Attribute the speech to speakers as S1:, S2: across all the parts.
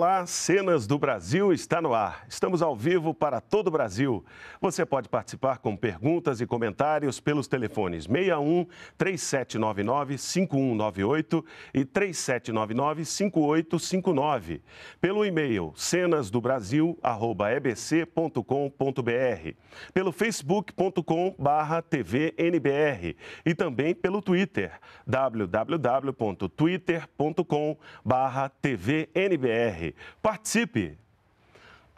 S1: Olá, Cenas do Brasil está no ar. Estamos ao vivo para todo o Brasil. Você pode participar com perguntas e comentários pelos telefones 61 3799 5198 e 3799 5859. Pelo e-mail cenasdobrasil@ebc.com.br, pelo facebook.com/tvnbr e também pelo Twitter www.twitter.com/tvnbr. Participe!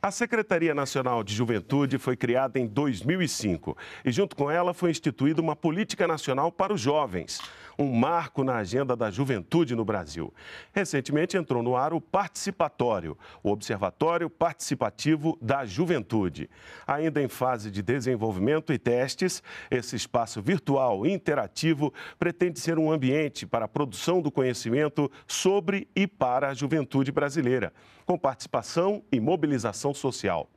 S1: A Secretaria Nacional de Juventude foi criada em 2005 e, junto com ela, foi instituída uma Política Nacional para os Jovens, um marco na agenda da juventude no Brasil. Recentemente entrou no ar o Participatório, o Observatório Participativo da Juventude. Ainda em fase de desenvolvimento e testes, esse espaço virtual interativo pretende ser um ambiente para a produção do conhecimento sobre e para a juventude brasileira com participação e mobilização social.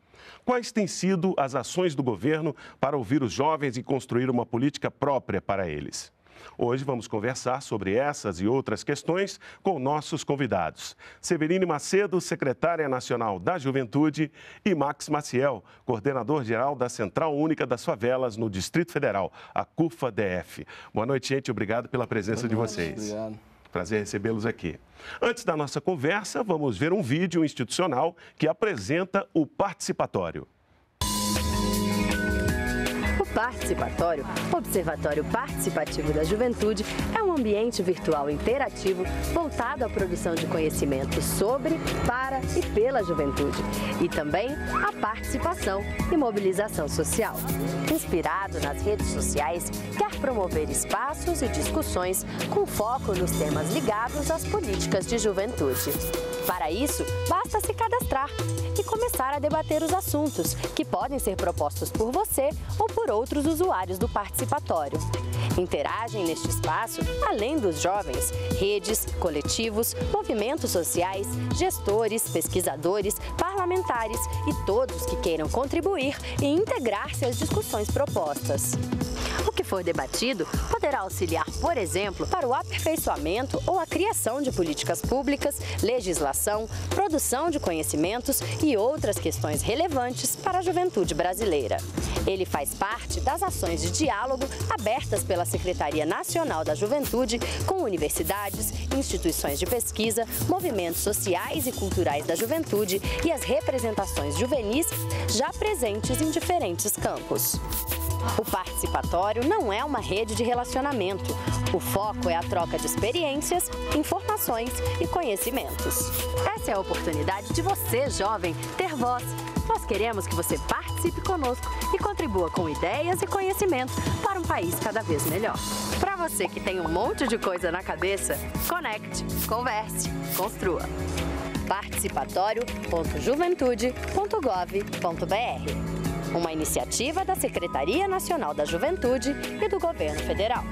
S1: Quais têm sido as ações do governo para ouvir os jovens e construir uma política própria para eles? Hoje vamos conversar sobre essas e outras questões com nossos convidados. Severine Macedo, secretária nacional da Juventude, e Max Maciel, coordenador-geral da Central Única das Favelas no Distrito Federal, a CUFA-DF. Boa noite, gente. Obrigado pela presença de vocês. Obrigado. Prazer recebê-los aqui. Antes da nossa conversa, vamos ver um vídeo institucional que apresenta o participatório.
S2: Participatório, Observatório Participativo da Juventude, é um ambiente virtual interativo voltado à produção de conhecimento sobre, para e pela juventude e também à participação e mobilização social. Inspirado nas redes sociais, quer promover espaços e discussões com foco nos temas ligados às políticas de juventude. Para isso, basta se cadastrar e começar a debater os assuntos que podem ser propostos por você ou por outros usuários do participatório. Interagem neste espaço, além dos jovens, redes, coletivos, movimentos sociais, gestores, pesquisadores, parlamentares e todos que queiram contribuir e integrar-se às discussões propostas. O que for debatido poderá auxiliar, por exemplo, para o aperfeiçoamento ou a criação de políticas públicas, legislação, produção de conhecimentos e outras questões relevantes para a juventude brasileira. Ele faz parte das ações de diálogo abertas pela Secretaria Nacional da Juventude com universidades, instituições de pesquisa, movimentos sociais e culturais da juventude e as representações juvenis já presentes em diferentes campos. O participatório não é uma rede de relacionamento. O foco é a troca de experiências, informações e conhecimentos. Essa é a oportunidade de você, jovem, ter voz. Nós queremos que você participe conosco e contribua com ideias e conhecimento para um país cada vez melhor. Para você que tem um monte de coisa na cabeça, conecte, converse, construa participatório.juventude.gov.br uma iniciativa da Secretaria Nacional da Juventude e do Governo Federal.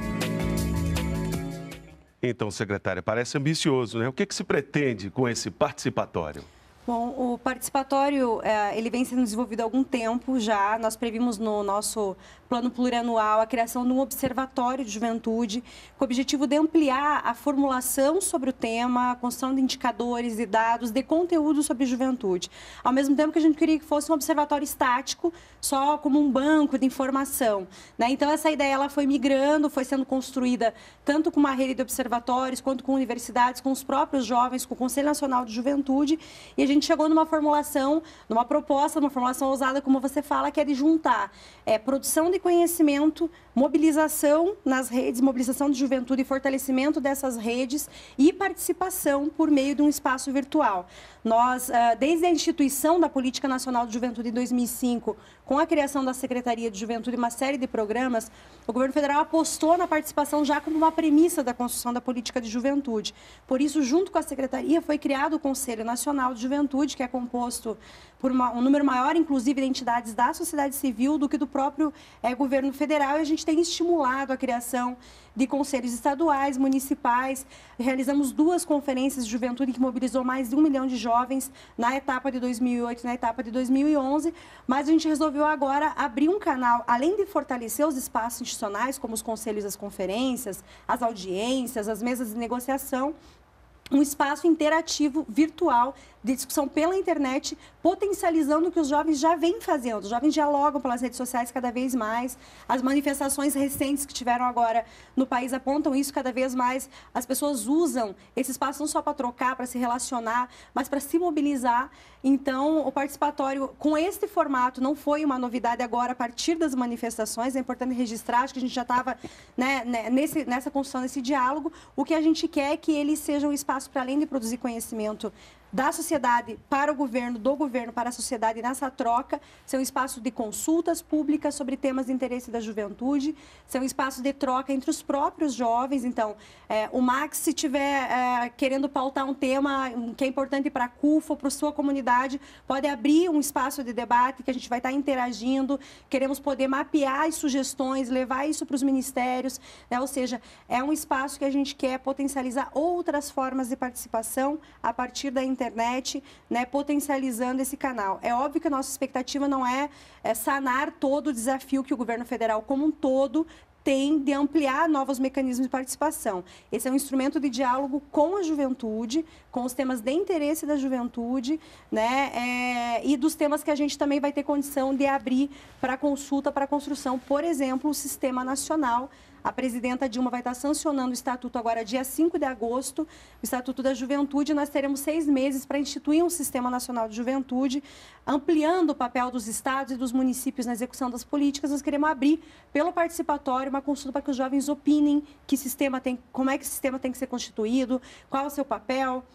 S1: Então, secretária, parece ambicioso, né? O que, que se pretende com esse participatório?
S3: Bom, o participatório é, ele vem sendo desenvolvido há algum tempo já. Nós previmos no nosso plano plurianual a criação de um observatório de juventude com o objetivo de ampliar a formulação sobre o tema, a construção de indicadores e dados, de conteúdo sobre juventude. Ao mesmo tempo que a gente queria que fosse um observatório estático, só como um banco de informação. Né? Então, essa ideia ela foi migrando, foi sendo construída tanto com uma rede de observatórios, quanto com universidades, com os próprios jovens, com o Conselho Nacional de Juventude. E a gente chegou numa formulação, numa proposta, numa formulação ousada, como você fala, que é de juntar é, produção de conhecimento, mobilização nas redes, mobilização de juventude e fortalecimento dessas redes e participação por meio de um espaço virtual. Nós, ah, desde a instituição da Política Nacional de Juventude em 2005, com a criação da Secretaria de Juventude e uma série de programas, o governo federal apostou na participação já como uma premissa da construção da política de juventude. Por isso, junto com a Secretaria, foi criado o Conselho Nacional de Juventude, que é composto por uma, um número maior, inclusive, de entidades da sociedade civil do que do próprio é, governo federal. E a gente tem estimulado a criação de conselhos estaduais, municipais. Realizamos duas conferências de juventude que mobilizou mais de um milhão de jovens na etapa de 2008 e na etapa de 2011. Mas a gente resolveu agora abrir um canal, além de fortalecer os espaços institucionais, como os conselhos, as conferências, as audiências, as mesas de negociação, um espaço interativo virtual de discussão pela internet, potencializando o que os jovens já vêm fazendo. Os jovens dialogam pelas redes sociais cada vez mais. As manifestações recentes que tiveram agora no país apontam isso cada vez mais. As pessoas usam esse espaço não só para trocar, para se relacionar, mas para se mobilizar. Então, o participatório, com este formato, não foi uma novidade agora a partir das manifestações. É importante registrar, acho que a gente já estava né, né, nesse, nessa construção desse diálogo. O que a gente quer é que ele seja um espaço para além de produzir conhecimento da sociedade para o governo, do governo para a sociedade nessa troca, ser um espaço de consultas públicas sobre temas de interesse da juventude, ser um espaço de troca entre os próprios jovens. Então, é, o Max, se estiver é, querendo pautar um tema que é importante para a CUFA ou para a sua comunidade, pode abrir um espaço de debate que a gente vai estar interagindo. Queremos poder mapear as sugestões, levar isso para os ministérios. Né? Ou seja, é um espaço que a gente quer potencializar outras formas de participação a partir da internet internet, né, potencializando esse canal. É óbvio que a nossa expectativa não é, é sanar todo o desafio que o governo federal como um todo tem de ampliar novos mecanismos de participação. Esse é um instrumento de diálogo com a juventude, com os temas de interesse da juventude, né? É, e dos temas que a gente também vai ter condição de abrir para consulta, para construção, por exemplo, o Sistema Nacional a presidenta Dilma vai estar sancionando o estatuto agora, dia 5 de agosto, o Estatuto da Juventude. Nós teremos seis meses para instituir um Sistema Nacional de Juventude, ampliando o papel dos estados e dos municípios na execução das políticas. Nós queremos abrir, pelo participatório, uma consulta para que os jovens opinem que sistema tem, como é que o sistema tem que ser constituído, qual é o seu papel,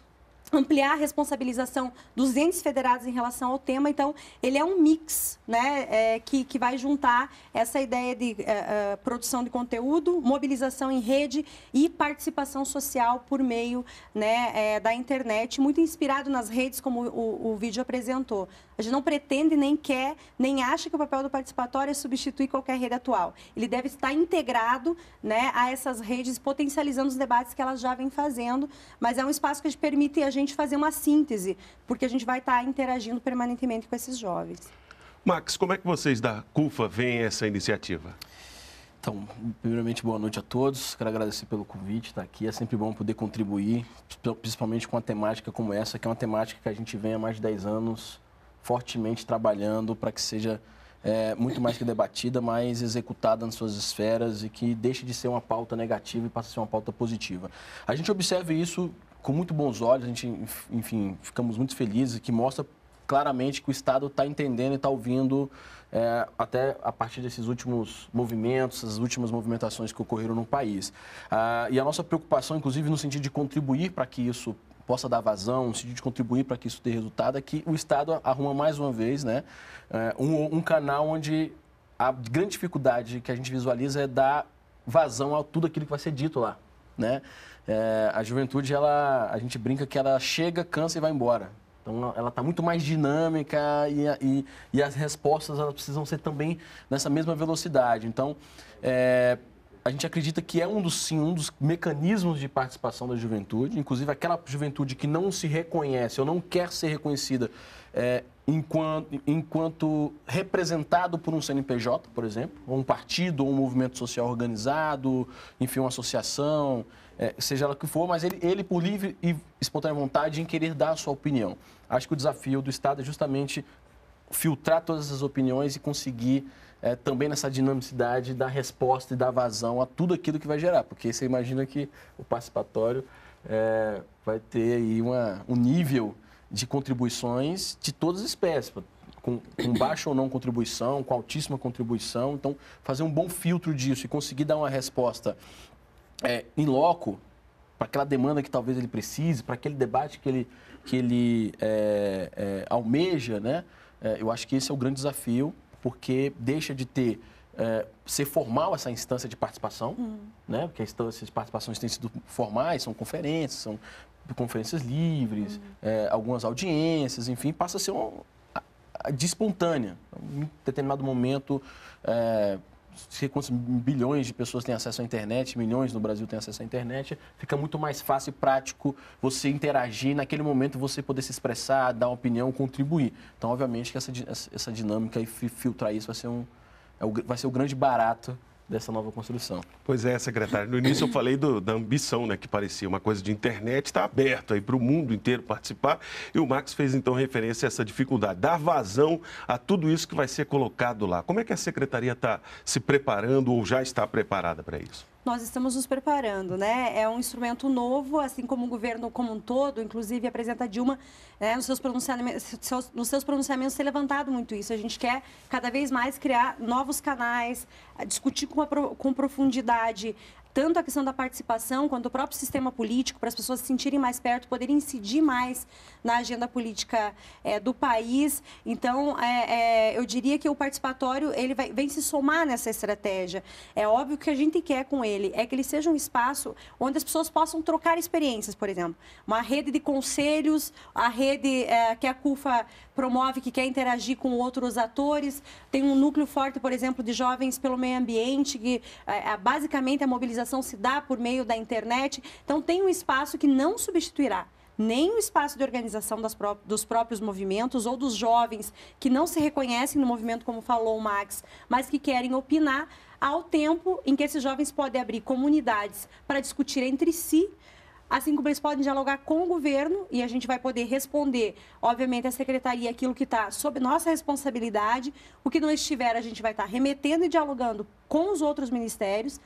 S3: ampliar a responsabilização dos entes federados em relação ao tema. Então, ele é um mix né, é, que, que vai juntar essa ideia de é, é, produção de conteúdo, mobilização em rede e participação social por meio né, é, da internet, muito inspirado nas redes, como o, o vídeo apresentou. A gente não pretende, nem quer, nem acha que o papel do participatório é substituir qualquer rede atual. Ele deve estar integrado né, a essas redes, potencializando os debates que elas já vêm fazendo, mas é um espaço que permite a gente fazer uma síntese, porque a gente vai estar interagindo permanentemente com esses jovens.
S1: Max, como é que vocês da CUFA veem essa iniciativa?
S4: Então, primeiramente, boa noite a todos. Quero agradecer pelo convite, estar aqui. É sempre bom poder contribuir, principalmente com uma temática como essa, que é uma temática que a gente vem há mais de 10 anos fortemente trabalhando para que seja é, muito mais que debatida, mas executada nas suas esferas e que deixe de ser uma pauta negativa e passe a ser uma pauta positiva. A gente observa isso com muito bons olhos, a gente, enfim, ficamos muito felizes, que mostra claramente que o Estado está entendendo e está ouvindo é, até a partir desses últimos movimentos, essas últimas movimentações que ocorreram no país. Ah, e a nossa preocupação, inclusive, no sentido de contribuir para que isso possa dar vazão, se de contribuir para que isso dê resultado, é que o Estado arruma mais uma vez né, é, um, um canal onde a grande dificuldade que a gente visualiza é dar vazão a tudo aquilo que vai ser dito lá. Né? É, a juventude, ela, a gente brinca que ela chega, cansa e vai embora. Então, ela está muito mais dinâmica e, e, e, as respostas elas precisam ser também nessa mesma velocidade. Então, é, a gente acredita que é um dos, sim, um dos mecanismos de participação da juventude, inclusive aquela juventude que não se reconhece ou não quer ser reconhecida é, enquanto, enquanto representado por um CNPJ, por exemplo, ou um partido, ou um movimento social organizado, enfim, uma associação, é, seja ela que for, mas ele, ele por livre e espontânea vontade em querer dar a sua opinião. Acho que o desafio do Estado é justamente filtrar todas essas opiniões e conseguir é, também nessa dinamicidade da resposta e da vazão a tudo aquilo que vai gerar. Porque você imagina que o participatório é, vai ter aí uma, um nível de contribuições de todas as espécies, com, com baixa ou não contribuição, com altíssima contribuição. Então, fazer um bom filtro disso e conseguir dar uma resposta é, em loco para aquela demanda que talvez ele precise, para aquele debate que ele, que ele é, é, almeja, né? É, eu acho que esse é o grande desafio porque deixa de ter é, ser formal essa instância de participação, uhum. né? Porque as instâncias de participação têm sido formais, são conferências, são conferências livres, uhum. é, algumas audiências, enfim, passa a ser uma, de espontânea. Em determinado momento, é, sei quantos bilhões de pessoas têm acesso à internet, milhões no Brasil têm acesso à internet, fica muito mais fácil e prático você interagir naquele momento, você poder se expressar, dar opinião, contribuir. Então, obviamente, que essa, essa dinâmica e filtrar isso vai ser, um, é vai ser o grande barato dessa nova construção.
S1: Pois é, secretário. No início eu falei do, da ambição, né, que parecia uma coisa de internet, está aberto aí para o mundo inteiro participar. E o Max fez então referência a essa dificuldade, dar vazão a tudo isso que vai ser colocado lá. Como é que a secretaria está se preparando ou já está preparada para isso?
S3: Nós estamos nos preparando, né? É um instrumento novo, assim como o governo como um todo, inclusive a presidenta Dilma, né, nos, seus pronunciamentos, nos seus pronunciamentos tem levantado muito isso. A gente quer cada vez mais criar novos canais, discutir com, a, com profundidade tanto a questão da participação quanto o próprio sistema político, para as pessoas se sentirem mais perto, poderem incidir mais na agenda política é, do país. Então, é, é, eu diria que o participatório ele vai, vem se somar nessa estratégia. É óbvio que a gente quer com ele é que ele seja um espaço onde as pessoas possam trocar experiências, por exemplo. Uma rede de conselhos, a rede que a CUFA promove, que quer interagir com outros atores. Tem um núcleo forte, por exemplo, de jovens pelo meio ambiente, que é, basicamente a mobilização se dá por meio da internet. Então, tem um espaço que não substituirá nem o espaço de organização pró dos próprios movimentos ou dos jovens que não se reconhecem no movimento, como falou o Max, mas que querem opinar, ao tempo em que esses jovens podem abrir comunidades para discutir entre si assim como eles podem dialogar com o governo e a gente vai poder responder, obviamente, à secretaria aquilo que está sob nossa responsabilidade. O que não estiver, a gente vai estar tá remetendo e dialogando com os outros ministérios.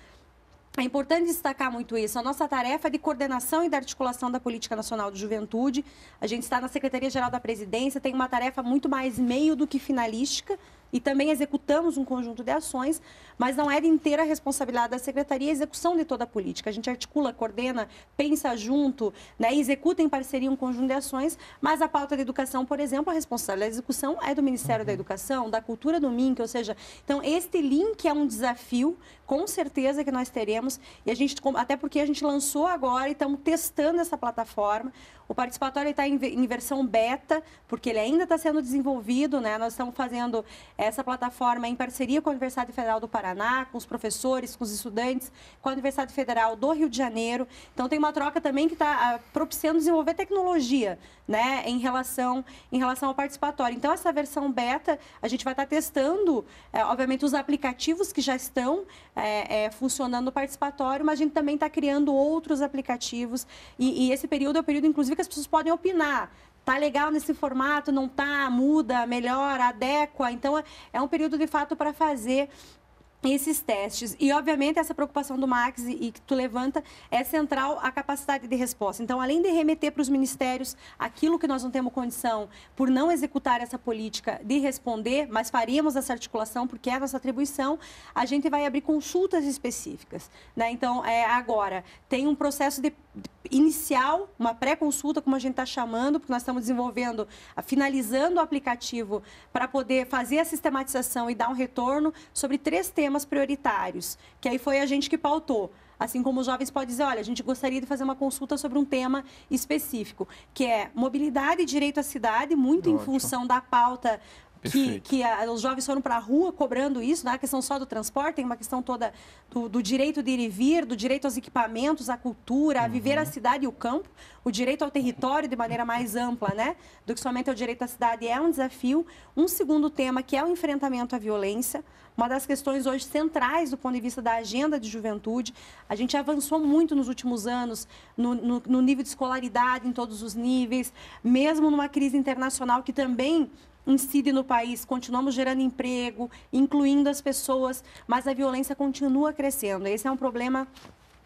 S3: É importante destacar muito isso. A nossa tarefa é de coordenação e de articulação da Política Nacional de Juventude. A gente está na Secretaria-Geral da Presidência, tem uma tarefa muito mais meio do que finalística e também executamos um conjunto de ações, mas não é de inteira responsabilidade da Secretaria a execução de toda a política. A gente articula, coordena, pensa junto, né, executa em parceria um conjunto de ações, mas a pauta da educação, por exemplo, a responsabilidade da execução é do Ministério da Educação, da Cultura do MINC, ou seja, então este link é um desafio, com certeza que nós teremos, e a gente, até porque a gente lançou agora e estamos testando essa plataforma. O participatório está em, em, versão beta, porque ele ainda está sendo desenvolvido, né? Nós estamos fazendo essa plataforma em parceria com a Universidade Federal do Paraná, com os professores, com os estudantes, com a Universidade Federal do Rio de Janeiro. Então tem uma troca também que está ah, propiciando desenvolver tecnologia, né? Em relação, em relação ao participatório. Então essa versão beta, a gente vai estar tá testando, é, obviamente, os aplicativos que já estão é, é, funcionando no participatório, mas a gente também está criando outros aplicativos. E, e esse período é o período, inclusive, que as pessoas podem opinar. Tá legal nesse formato, não tá, muda, melhora, adequa. Então é, é um período de fato para fazer esses testes. E, obviamente, essa preocupação do Max e, e, que tu levanta é central a capacidade de resposta. Então, além de remeter para os ministérios aquilo que nós não temos condição por não executar essa política de responder, mas faríamos essa articulação porque é a nossa atribuição, a gente vai abrir consultas específicas. Né? Então, é, agora, tem um processo de, inicial, uma pré-consulta, como a gente está chamando, porque nós estamos desenvolvendo, finalizando o aplicativo para poder fazer a sistematização e dar um retorno sobre três temas prioritários, que aí foi a gente que pautou. Assim como os jovens podem dizer, olha, a gente gostaria de fazer uma consulta sobre um tema específico, que é mobilidade e direito à cidade, muito Ótimo. em função da pauta que, que a, os jovens foram para a rua cobrando isso, não é questão só do transporte, tem uma questão toda do, do, direito de ir e vir, do direito aos equipamentos, à cultura, a viver a uhum. cidade e o campo, o direito ao território de maneira mais ampla, né? Do que somente o direito à cidade é um desafio. Um segundo tema que é o enfrentamento à violência, uma das questões hoje centrais do ponto de vista da agenda de juventude. A gente avançou muito nos últimos anos no, no, no nível de escolaridade em todos os níveis, mesmo numa crise internacional que também incide no país, continuamos gerando emprego, incluindo as pessoas, mas a violência continua crescendo. Esse é um problema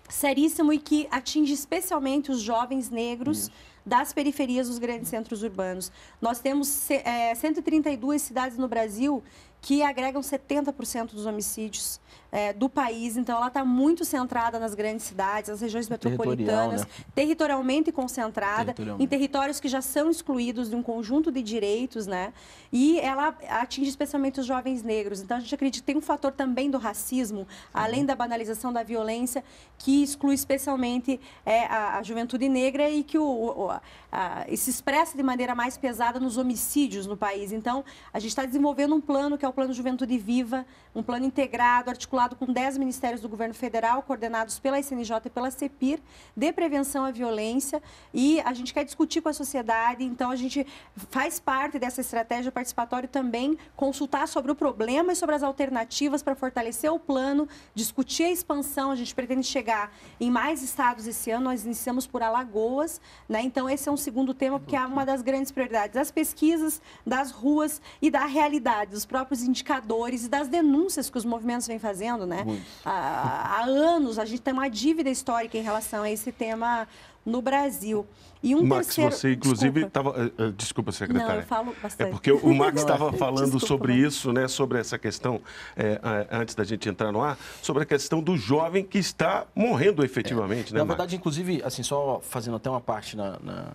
S3: seríssimo e que atinge especialmente os jovens negros. Das periferias dos grandes centros urbanos. Nós temos é, 132 cidades no Brasil que agregam 70% dos homicídios é, do país. Então, ela está muito centrada nas grandes cidades, nas regiões metropolitanas, né? territorialmente concentrada, territorialmente. em territórios que já são excluídos de um conjunto de direitos, né? E ela atinge especialmente os jovens negros. Então, a gente acredita que tem um fator também do racismo, uhum. além da banalização da violência, que exclui especialmente é, a, a, juventude negra e que o, o a, se expressa de maneira mais pesada nos homicídios no país. Então, a gente está desenvolvendo um plano que é o Plano Juventude Viva, um plano integrado, articulado com 10 ministérios do governo federal, coordenados pela SNJ e pela CEPIR, de prevenção à violência. E a gente quer discutir com a sociedade, então a gente faz parte dessa estratégia participatória também consultar sobre o problema e sobre as alternativas para fortalecer o plano, discutir a expansão. A gente pretende chegar em mais estados esse ano, nós iniciamos por Alagoas, né? Então esse é um segundo tema, porque é uma das grandes prioridades. As pesquisas das ruas e da realidade, dos próprios indicadores e das denúncias que os movimentos vêm fazendo, né? Há, há anos a gente tem uma dívida histórica em relação a esse tema no Brasil.
S1: E um Max, terceiro... você inclusive estava. Desculpa. Uh, desculpa, secretária.
S3: Não, eu falo bastante.
S1: É porque o Max estava falando desculpa, sobre isso, né? Sobre essa questão, é, antes da gente entrar no ar, sobre a questão do jovem que está morrendo efetivamente,
S4: é.
S1: né?
S4: Na verdade, inclusive, assim, só fazendo até uma parte na, na,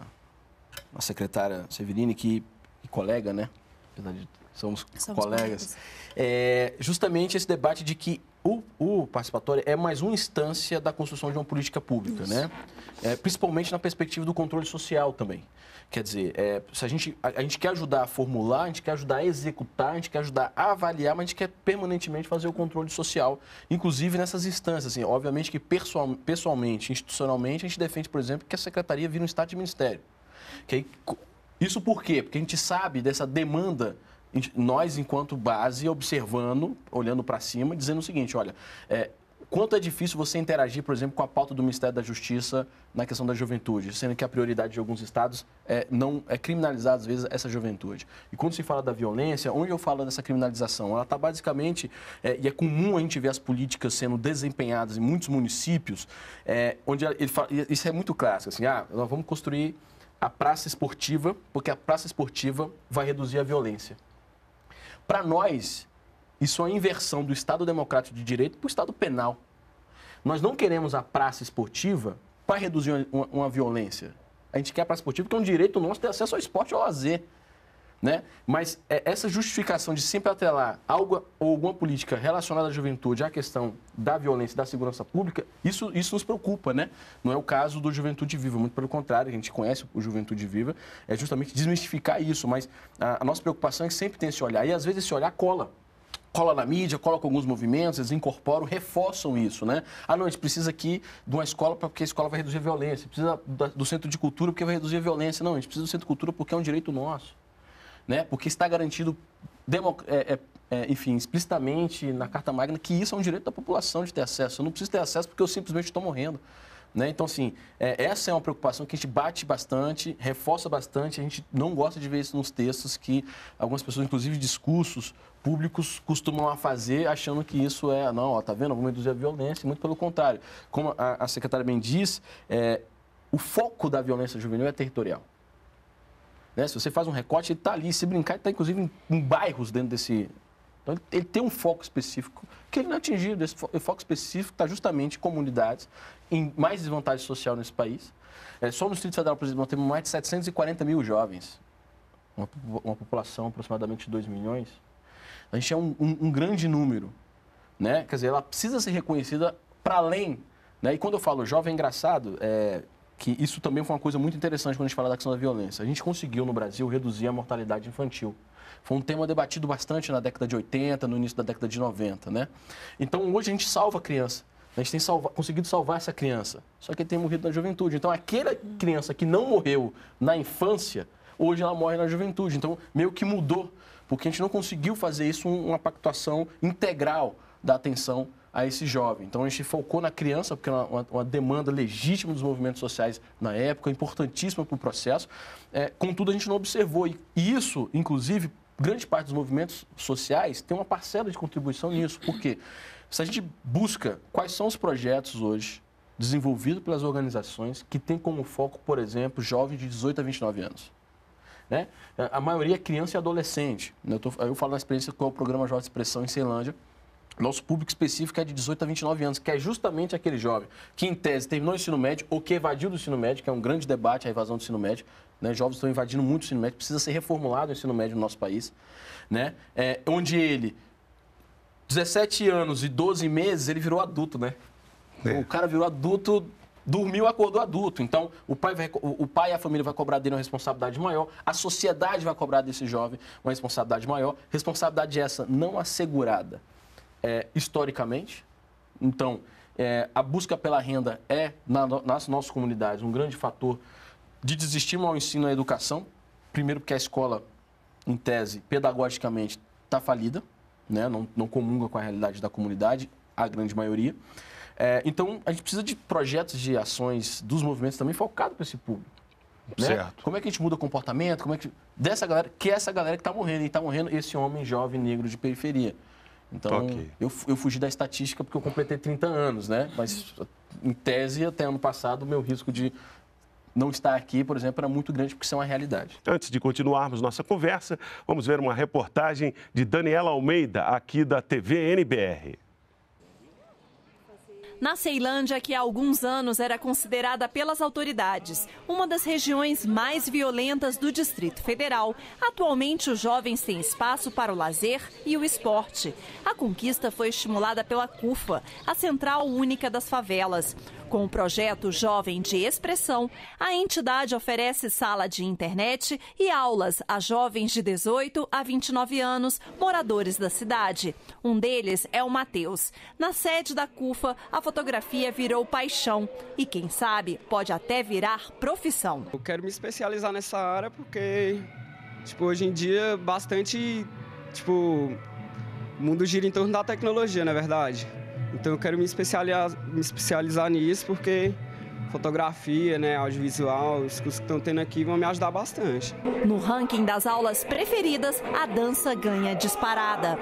S4: na secretária Severine, que, que colega, né? Apesar de somos, somos colegas. É, justamente esse debate de que o, o, participatório é mais uma instância da construção de uma política pública, Isso. né? É, principalmente na perspectiva do controle social também. Quer dizer, é, se a gente, a, a, gente quer ajudar a formular, a gente quer ajudar a executar, a gente quer ajudar a avaliar, mas a gente quer permanentemente fazer o controle social, inclusive nessas instâncias. Assim, obviamente que pessoal, pessoalmente, institucionalmente, a gente defende, por exemplo, que a secretaria vira um estado de ministério. Que aí, isso por quê? Porque a gente sabe dessa demanda nós, enquanto base, observando, olhando para cima, dizendo o seguinte: olha, é, quanto é difícil você interagir, por exemplo, com a pauta do Ministério da Justiça na questão da juventude, sendo que a prioridade de alguns estados é não é criminalizar às vezes essa juventude. E quando se fala da violência, onde eu falo dessa criminalização, ela está basicamente é, e é comum a gente ver as políticas sendo desempenhadas em muitos municípios, é, onde ele fala, isso é muito clássico, assim, ah, nós vamos construir a praça esportiva porque a praça esportiva vai reduzir a violência. Para nós, isso é uma inversão do Estado democrático de direito para o Estado penal. Nós não queremos a praça esportiva para reduzir uma, uma, violência. A gente quer a praça esportiva porque é um direito nosso ter acesso ao esporte e ao lazer. Né? Mas é, essa justificação de sempre atrelar algo ou alguma política relacionada à juventude à questão da violência e da segurança pública, isso, isso nos preocupa, né? Não é o caso do Juventude Viva, muito pelo contrário, a gente conhece o Juventude Viva, é justamente desmistificar isso, mas a, a nossa preocupação é que sempre tem esse olhar, e às vezes esse olhar cola cola na mídia, cola com alguns movimentos, eles incorporam, reforçam isso, né? Ah, não, a gente precisa aqui de uma escola porque a escola vai reduzir a violência, precisa do centro de cultura porque vai reduzir a violência. Não, a gente precisa do centro de cultura porque é um direito nosso né? porque está garantido, é, é, é, enfim, explicitamente na Carta Magna que isso é um direito da população de ter acesso. Eu não preciso ter acesso porque eu simplesmente estou morrendo. Né? Então, assim, é, essa é uma preocupação que a gente bate bastante, reforça bastante. A gente não gosta de ver isso nos textos que algumas pessoas, inclusive discursos públicos, costumam a fazer, achando que isso é, não, ó, tá vendo, vamos reduzir a violência. Muito pelo contrário. Como a, a secretária bem diz, é, o foco da violência juvenil é territorial. Né? Se você faz um recorte, ele está ali. Se brincar, ele está inclusive em, em, bairros dentro desse. Então, ele, ele, tem um foco específico que ele não é atingido. Esse foco específico está justamente em comunidades em mais desvantagem social nesse país. É, só no Distrito Federal, por exemplo, temos mais de 740 mil jovens, uma, uma população aproximadamente de 2 milhões. A gente é um, um, um grande número. Né? Quer dizer, ela precisa ser reconhecida para além. Né? E quando eu falo jovem, é engraçado, é, que isso também foi uma coisa muito interessante quando a gente fala da questão da violência. A gente conseguiu no Brasil reduzir a mortalidade infantil. Foi um tema debatido bastante na década de 80, no início da década de 90, né? Então hoje a gente salva a criança. A gente tem salva, conseguido salvar essa criança. Só que ele tem morrido na juventude. Então aquela criança que não morreu na infância, hoje ela morre na juventude. Então meio que mudou, porque a gente não conseguiu fazer isso uma pactuação integral da atenção a esse jovem. Então a gente focou na criança, porque é uma, uma demanda legítima dos movimentos sociais na época, importantíssima para o processo. É, contudo, a gente não observou. E isso, inclusive, grande parte dos movimentos sociais tem uma parcela de contribuição nisso. Por quê? Se a gente busca quais são os projetos hoje desenvolvidos pelas organizações que têm como foco, por exemplo, jovens de 18 a 29 anos. Né? A maioria é criança e adolescente. Eu, tô, eu falo na experiência com o programa Jovem Expressão em Ceilândia, nosso público específico é de 18 a 29 anos, que é justamente aquele jovem que, em tese, terminou o ensino médio ou que evadiu do ensino médio, que é um grande debate a evasão do ensino médio. Né? Jovens estão invadindo muito o ensino médio, precisa ser reformulado o ensino médio no nosso país. Né? É, onde ele, 17 anos e 12 meses, ele virou adulto, né? É. O cara virou adulto dormiu, acordou adulto. Então, o pai, vai, o pai e a família vai cobrar dele uma responsabilidade maior, a sociedade vai cobrar desse jovem uma responsabilidade maior. Responsabilidade essa não assegurada é, historicamente. Então, é, a busca pela renda é, na, nas nossas comunidades, um grande fator de desestímulo ao ensino e à educação. Primeiro, porque a escola, em tese, pedagogicamente, está falida, né? não, não comunga com a realidade da comunidade, a grande maioria. É, então, a gente precisa de projetos de ações dos movimentos também focados para esse público. Né? Certo. Como é que a gente muda o comportamento? Como é que dessa galera, que é essa galera que está morrendo e está morrendo esse homem jovem negro de periferia. Então, okay. eu, eu fugi da estatística porque eu completei 30 anos, né? Mas, em tese, até ano passado, o meu risco de não estar aqui, por exemplo, era muito grande porque isso é uma realidade.
S1: Antes de continuarmos nossa conversa, vamos ver uma reportagem de Daniela Almeida, aqui da TV NBR.
S5: Na Ceilândia, que há alguns anos era considerada pelas autoridades uma das regiões mais violentas do Distrito Federal, atualmente os jovens têm espaço para o lazer e o esporte. A conquista foi estimulada pela CUFA, a Central Única das Favelas. Com o projeto Jovem de Expressão, a entidade oferece sala de internet e aulas a jovens de 18 a 29 anos, moradores da cidade. Um deles é o Matheus. Na sede da CUFA, a fotografia virou paixão e, quem sabe, pode até virar profissão.
S6: Eu quero me especializar nessa área porque, tipo, hoje em dia, bastante, tipo, o mundo gira em torno da tecnologia, não é verdade? Então eu quero me especializar, me especializar nisso porque fotografia, né, audiovisual, os cursos que estão tendo aqui vão me ajudar bastante.
S5: No ranking das aulas preferidas, a dança ganha disparada.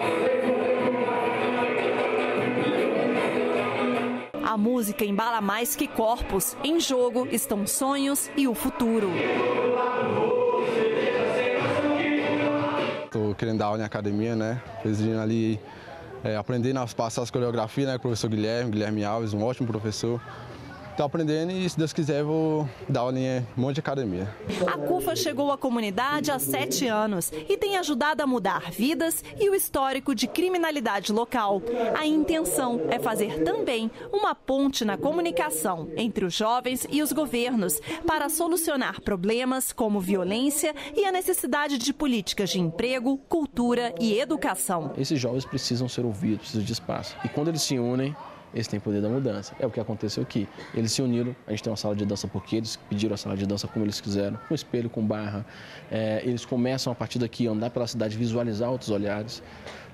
S5: A música embala mais que corpos. Em jogo estão sonhos e o futuro.
S7: Estou querendo dar aula em academia, né? Presidindo ali é, aprendendo a passar as coreografias né, com o professor Guilherme, Guilherme Alves, um ótimo professor. Estou aprendendo e, se Deus quiser, vou dar aula em um monte de academia.
S5: A CUFA chegou à comunidade há sete anos e tem ajudado a mudar vidas e o histórico de criminalidade local. A intenção é fazer também uma ponte na comunicação entre os jovens e os governos para solucionar problemas como violência e a necessidade de políticas de emprego, cultura e educação.
S4: Esses jovens precisam ser ouvidos, precisam de espaço. E quando eles se unem, eles têm poder da mudança. É o que aconteceu aqui. Eles se uniram, a gente tem uma sala de dança porque eles pediram a sala de dança como eles quiseram, com espelho, com barra. É, eles começam a partir daqui a andar pela cidade, visualizar outros olhares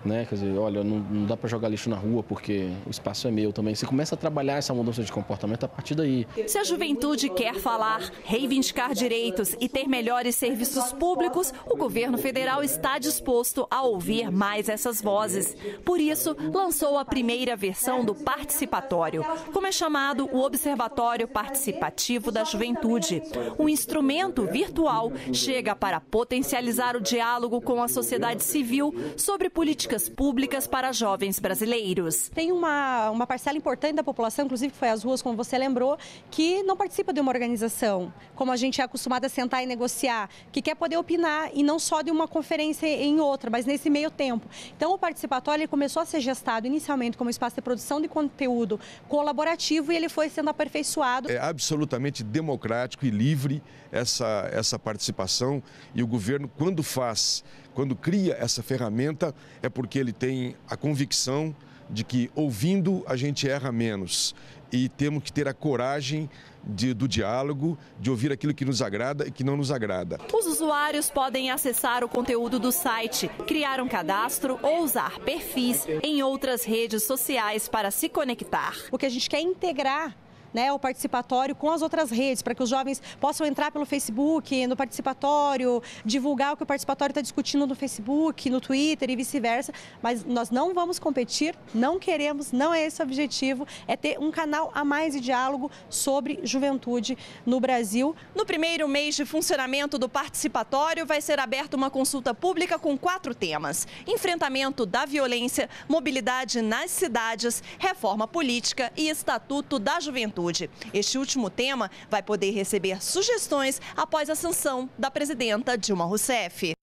S4: né? Quer dizer, olha, não, não, dá para jogar lixo na rua porque o espaço é meu também. Você começa a trabalhar essa mudança de comportamento a partir daí.
S5: Se a juventude quer falar, reivindicar direitos e ter melhores serviços públicos, o governo federal está disposto a ouvir mais essas vozes. Por isso, lançou a primeira versão do participatório, como é chamado o Observatório Participativo da Juventude. O instrumento virtual chega para potencializar o diálogo com a sociedade civil sobre políticas políticas públicas para jovens brasileiros.
S3: Tem uma, uma parcela importante da população, inclusive que foi às ruas, como você lembrou, que não participa de uma organização, como a gente é acostumado a sentar e negociar, que quer poder opinar e não só de uma conferência em outra, mas nesse meio tempo. Então, o participatório começou a ser gestado inicialmente como espaço de produção de conteúdo colaborativo e ele foi sendo aperfeiçoado.
S8: É absolutamente democrático e livre essa, essa participação e o governo, quando faz quando cria essa ferramenta, é porque ele tem a convicção de que ouvindo a gente erra menos e temos que ter a coragem de, do diálogo, de ouvir aquilo que nos agrada e que não nos agrada.
S5: Os usuários podem acessar o conteúdo do site, criar um cadastro ou usar perfis em outras redes sociais para se conectar.
S3: O que a gente quer é integrar né, o participatório com as outras redes, para que os jovens possam entrar pelo Facebook, no participatório, divulgar o que o participatório está discutindo no Facebook, no Twitter e vice-versa. Mas nós não vamos competir, não queremos, não é esse o objetivo, é ter um canal a mais de diálogo sobre juventude no Brasil.
S5: No primeiro mês de funcionamento do participatório, vai ser aberta uma consulta pública com quatro temas: enfrentamento da violência, mobilidade nas cidades, reforma política e estatuto da juventude saúde. Este último tema vai poder receber sugestões após a sanção da presidenta Dilma Rousseff.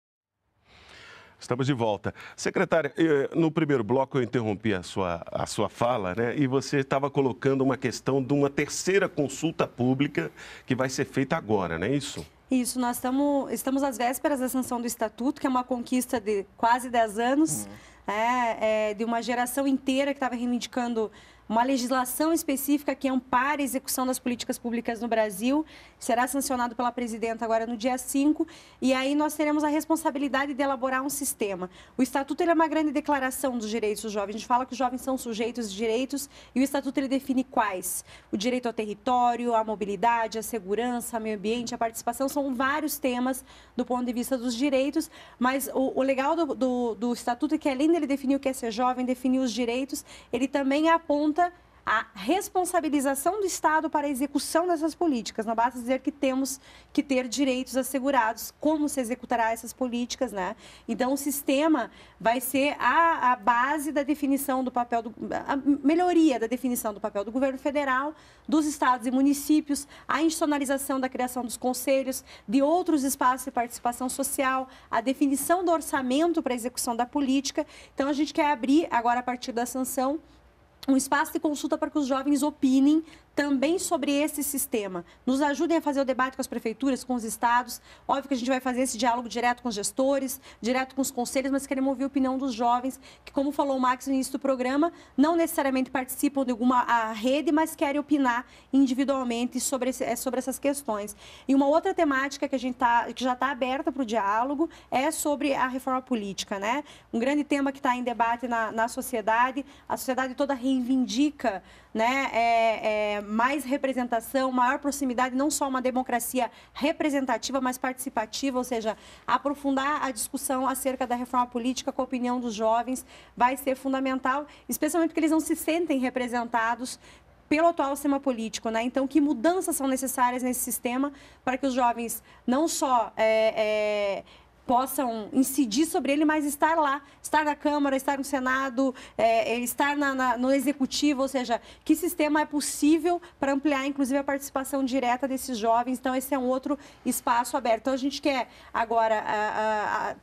S1: Estamos de volta. Secretária, eh, no primeiro bloco eu interrompi a sua, a sua fala, né? E você estava colocando uma questão de uma terceira consulta pública que vai ser feita agora, não é isso?
S3: Isso, nós estamos, estamos às vésperas da sanção do Estatuto, que é uma conquista de quase 10 anos, uhum. é, é, de uma geração inteira que estava reivindicando uma legislação específica que ampare a execução das políticas públicas no Brasil. Será sancionado pela presidenta agora no dia 5. E aí nós teremos a responsabilidade de elaborar um sistema. O Estatuto é uma grande declaração dos direitos dos jovens. A gente fala que os jovens são sujeitos de direitos e o Estatuto ele define quais. O direito ao território, a mobilidade, a segurança, o meio ambiente, a participação. São vários temas do ponto de vista dos direitos. Mas o, o legal do, do, do Estatuto é que, além dele definir o que é ser jovem, definir os direitos, ele também aponta a responsabilização do Estado para a execução dessas políticas. Não basta dizer que temos que ter direitos assegurados. Como se executará essas políticas, né? Então, o sistema vai ser a, a base da definição do papel, do, a melhoria da definição do papel do governo federal, dos estados e municípios, a institucionalização da criação dos conselhos, de outros espaços de participação social, a definição do orçamento para a execução da política. Então, a gente quer abrir, agora, a partir da sanção, um espaço de consulta para que os jovens opinem também sobre esse sistema. Nos ajudem a fazer o debate com as prefeituras, com os estados. Óbvio que a gente vai fazer esse diálogo direto com os gestores, direto com os conselhos, mas queremos ouvir a opinião dos jovens, que, como falou o Max no início do programa, não necessariamente participam de alguma rede, mas querem opinar individualmente sobre, esse, é, sobre essas questões. E uma outra temática que, a gente tá, que já está aberta para o diálogo é sobre a reforma política. Né? Um grande tema que está em debate na, na sociedade, a sociedade toda reivindica né, é, é, mais representação, maior proximidade, não só uma democracia representativa, mas participativa, ou seja, aprofundar a discussão acerca da reforma política com a opinião dos jovens vai ser fundamental, especialmente porque eles não se sentem representados pelo atual sistema político, né? Então, que mudanças são necessárias nesse sistema para que os jovens não só é, é, possam incidir sobre ele, mas estar lá, estar na Câmara, estar no Senado, é, é, estar na, na, no Executivo, ou seja, que sistema é possível para ampliar, inclusive, a participação direta desses jovens. Então, esse é um outro espaço aberto. Então, a gente quer agora a, a, a,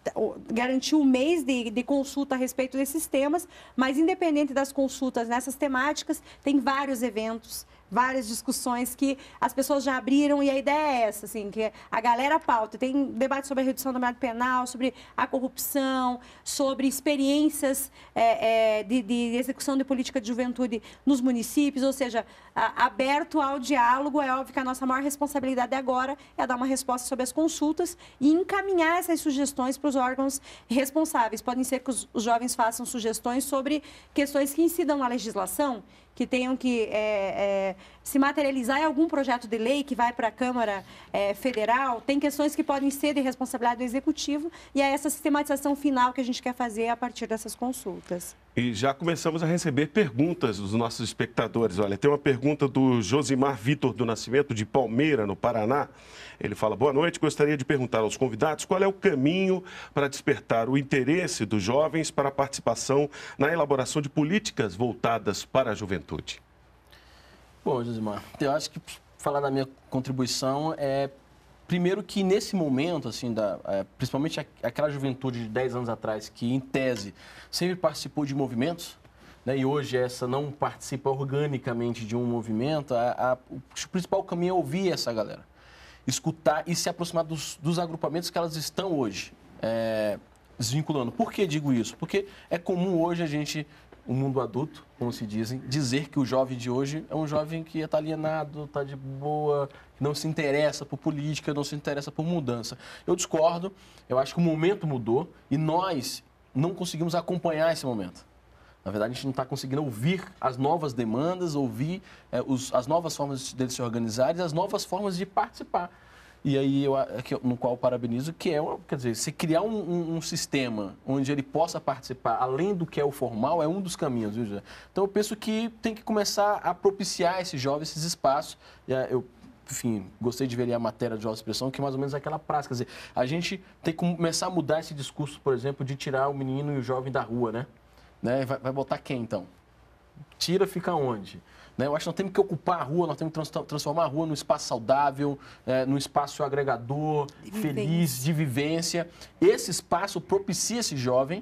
S3: garantir um mês de, de consulta a respeito desses temas, mas independente das consultas nessas temáticas, tem vários eventos várias discussões que as pessoas já abriram e a ideia é essa, assim, que a galera pauta. Tem debate sobre a redução do mercado penal, sobre a corrupção, sobre experiências é, é, de, de, execução de política de juventude nos municípios, ou seja, a, aberto ao diálogo. É óbvio que a nossa maior responsabilidade agora é dar uma resposta sobre as consultas e encaminhar essas sugestões para os órgãos responsáveis. Podem ser que os, os jovens façam sugestões sobre questões que incidam na legislação que tenham que é, é, se materializar em algum projeto de lei que vai para a Câmara é, Federal, tem questões que podem ser de responsabilidade do Executivo e é essa sistematização final que a gente quer fazer a partir dessas consultas.
S1: E já começamos a receber perguntas dos nossos espectadores. Olha, tem uma pergunta do Josimar Vitor do Nascimento, de Palmeira, no Paraná. Ele fala: Boa noite, gostaria de perguntar aos convidados qual é o caminho para despertar o interesse dos jovens para a participação na elaboração de políticas voltadas para a juventude.
S4: Bom, Josimar, eu acho que falar da minha contribuição é primeiro que nesse momento, assim, da, é, principalmente aquela juventude de 10 anos atrás que, em tese, sempre participou de movimentos, né, e hoje essa não participa organicamente de um movimento, a, a, o principal caminho é ouvir essa galera escutar e se aproximar dos, dos agrupamentos que elas estão hoje é, desvinculando. Por que digo isso? Porque é comum hoje a gente, o mundo adulto, como se dizem, dizer que o jovem de hoje é um jovem que está alienado, está de boa, não se interessa por política, não se interessa por mudança. Eu discordo, eu acho que o momento mudou e nós não conseguimos acompanhar esse momento. Na verdade, a gente não está conseguindo ouvir as novas demandas, ouvir é, os, as novas formas de se organizar e as novas formas de participar. E aí, eu, no qual eu parabenizo, que é, quer dizer, se criar um, um, um, sistema onde ele possa participar, além do que é o formal, é um dos caminhos, viu, José? Então, eu penso que tem que começar a propiciar esses jovens, esses espaços. Eu, enfim, gostei de ver a matéria de jovem expressão, que é mais ou menos aquela prática. Quer dizer, a gente tem que começar a mudar esse discurso, por exemplo, de tirar o menino e o jovem da rua, né? Né? Vai, vai botar quem então? Tira, fica onde? Né? Eu acho que nós temos que ocupar a rua, nós temos que transformar a rua num espaço saudável, é, num espaço agregador, de feliz, de vivência. Esse espaço propicia esse jovem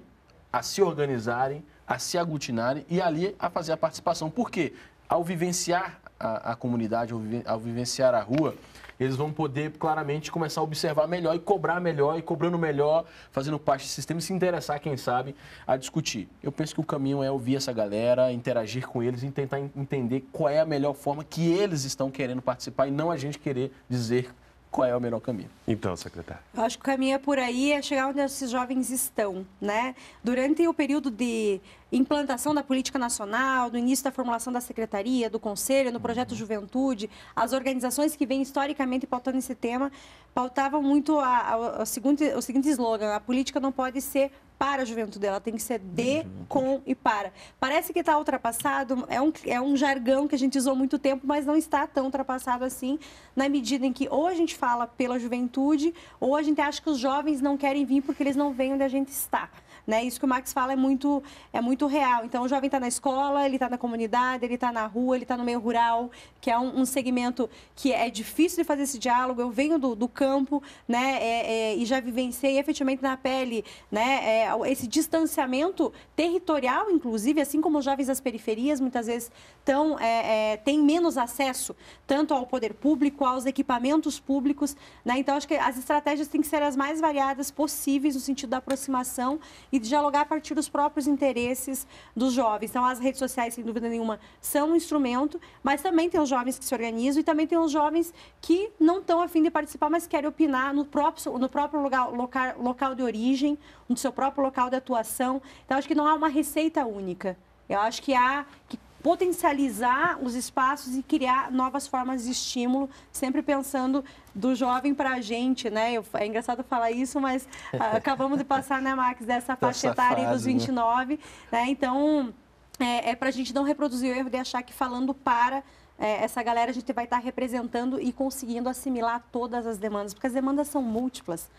S4: a se organizarem, a se aglutinarem e ali a fazer a participação. Por quê? Ao vivenciar a, a comunidade, ao, vive, ao vivenciar a rua, eles vão poder claramente começar a observar melhor e cobrar melhor, e cobrando melhor, fazendo parte do sistema e se interessar, quem sabe, a discutir. Eu penso que o caminho é ouvir essa galera, interagir com eles e tentar entender qual é a melhor forma que eles estão querendo participar e não a gente querer dizer qual é o melhor caminho.
S1: Então, secretário.
S3: Eu acho que o caminho é por aí, é chegar onde esses jovens estão, né? Durante o período de implantação da política nacional, do início da formulação da secretaria, do conselho, no projeto uhum. Juventude, as organizações que vêm historicamente pautando esse tema pautavam muito a, a, a seguinte, o seguinte slogan: a política não pode ser para a juventude, ela tem que ser de, com e para. Parece que está ultrapassado, é um, é um jargão que a gente usou muito tempo, mas não está tão ultrapassado assim, na medida em que ou a gente fala pela juventude, ou a gente acha que os jovens não querem vir porque eles não veem onde a gente está. Né? Isso que o Max fala é muito, é muito real. Então, o jovem está na escola, ele está na comunidade, ele está na rua, ele está no meio rural, que é um, um, segmento que é difícil de fazer esse diálogo. Eu venho do, do campo né? É, é, e já vivenciei efetivamente na pele né? É, esse distanciamento territorial, inclusive, assim como os jovens das periferias muitas vezes tão, é, é, têm menos acesso tanto ao poder público, aos equipamentos públicos. Né? Então, acho que as estratégias têm que ser as mais variadas possíveis no sentido da aproximação e e dialogar a partir dos próprios interesses dos jovens. Então, as redes sociais, sem dúvida nenhuma, são um instrumento, mas também tem os jovens que se organizam e também tem os jovens que não estão afim de participar, mas querem opinar no próprio, no próprio lugar, local, local de origem, no seu próprio local de atuação. Então, acho que não há uma receita única. Eu acho que há que potencializar os espaços e criar novas formas de estímulo, sempre pensando do jovem para a gente, né? Eu, é engraçado falar isso, mas ah, acabamos de passar, né, Max, dessa faixa etária dos 29, né? né? Então, é, é para a gente não reproduzir o erro de achar que falando para é, essa galera a gente vai estar representando e conseguindo assimilar todas as demandas, porque as demandas são múltiplas.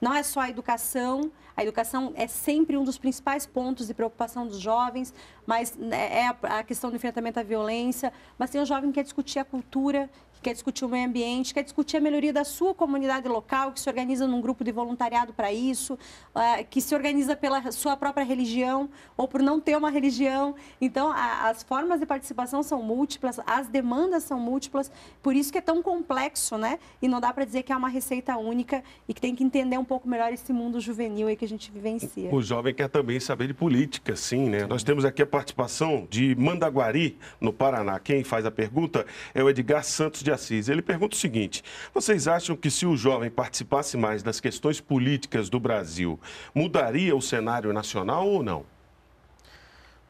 S3: Não é só a educação, a educação é sempre um dos principais pontos de preocupação dos jovens, mas né, é a questão do enfrentamento à violência, mas tem um jovem que quer discutir a cultura, que quer discutir o meio ambiente, quer discutir a melhoria da sua comunidade local, que se organiza num grupo de voluntariado para isso, uh, que se organiza pela sua própria religião ou por não ter uma religião. Então, as formas de participação são múltiplas, as demandas são múltiplas, por isso que é tão complexo, né? E não dá para dizer que é uma receita única e que tem que entender um pouco melhor esse mundo juvenil aí que a gente vivencia.
S1: O jovem quer também saber de política, sim, né? Sim. Nós temos aqui a participação de Mandaguari, no Paraná. Quem faz a pergunta é o Edgar Santos de Assis. Ele pergunta o seguinte: vocês acham que se o jovem participasse mais das questões políticas do Brasil, mudaria o cenário nacional ou não?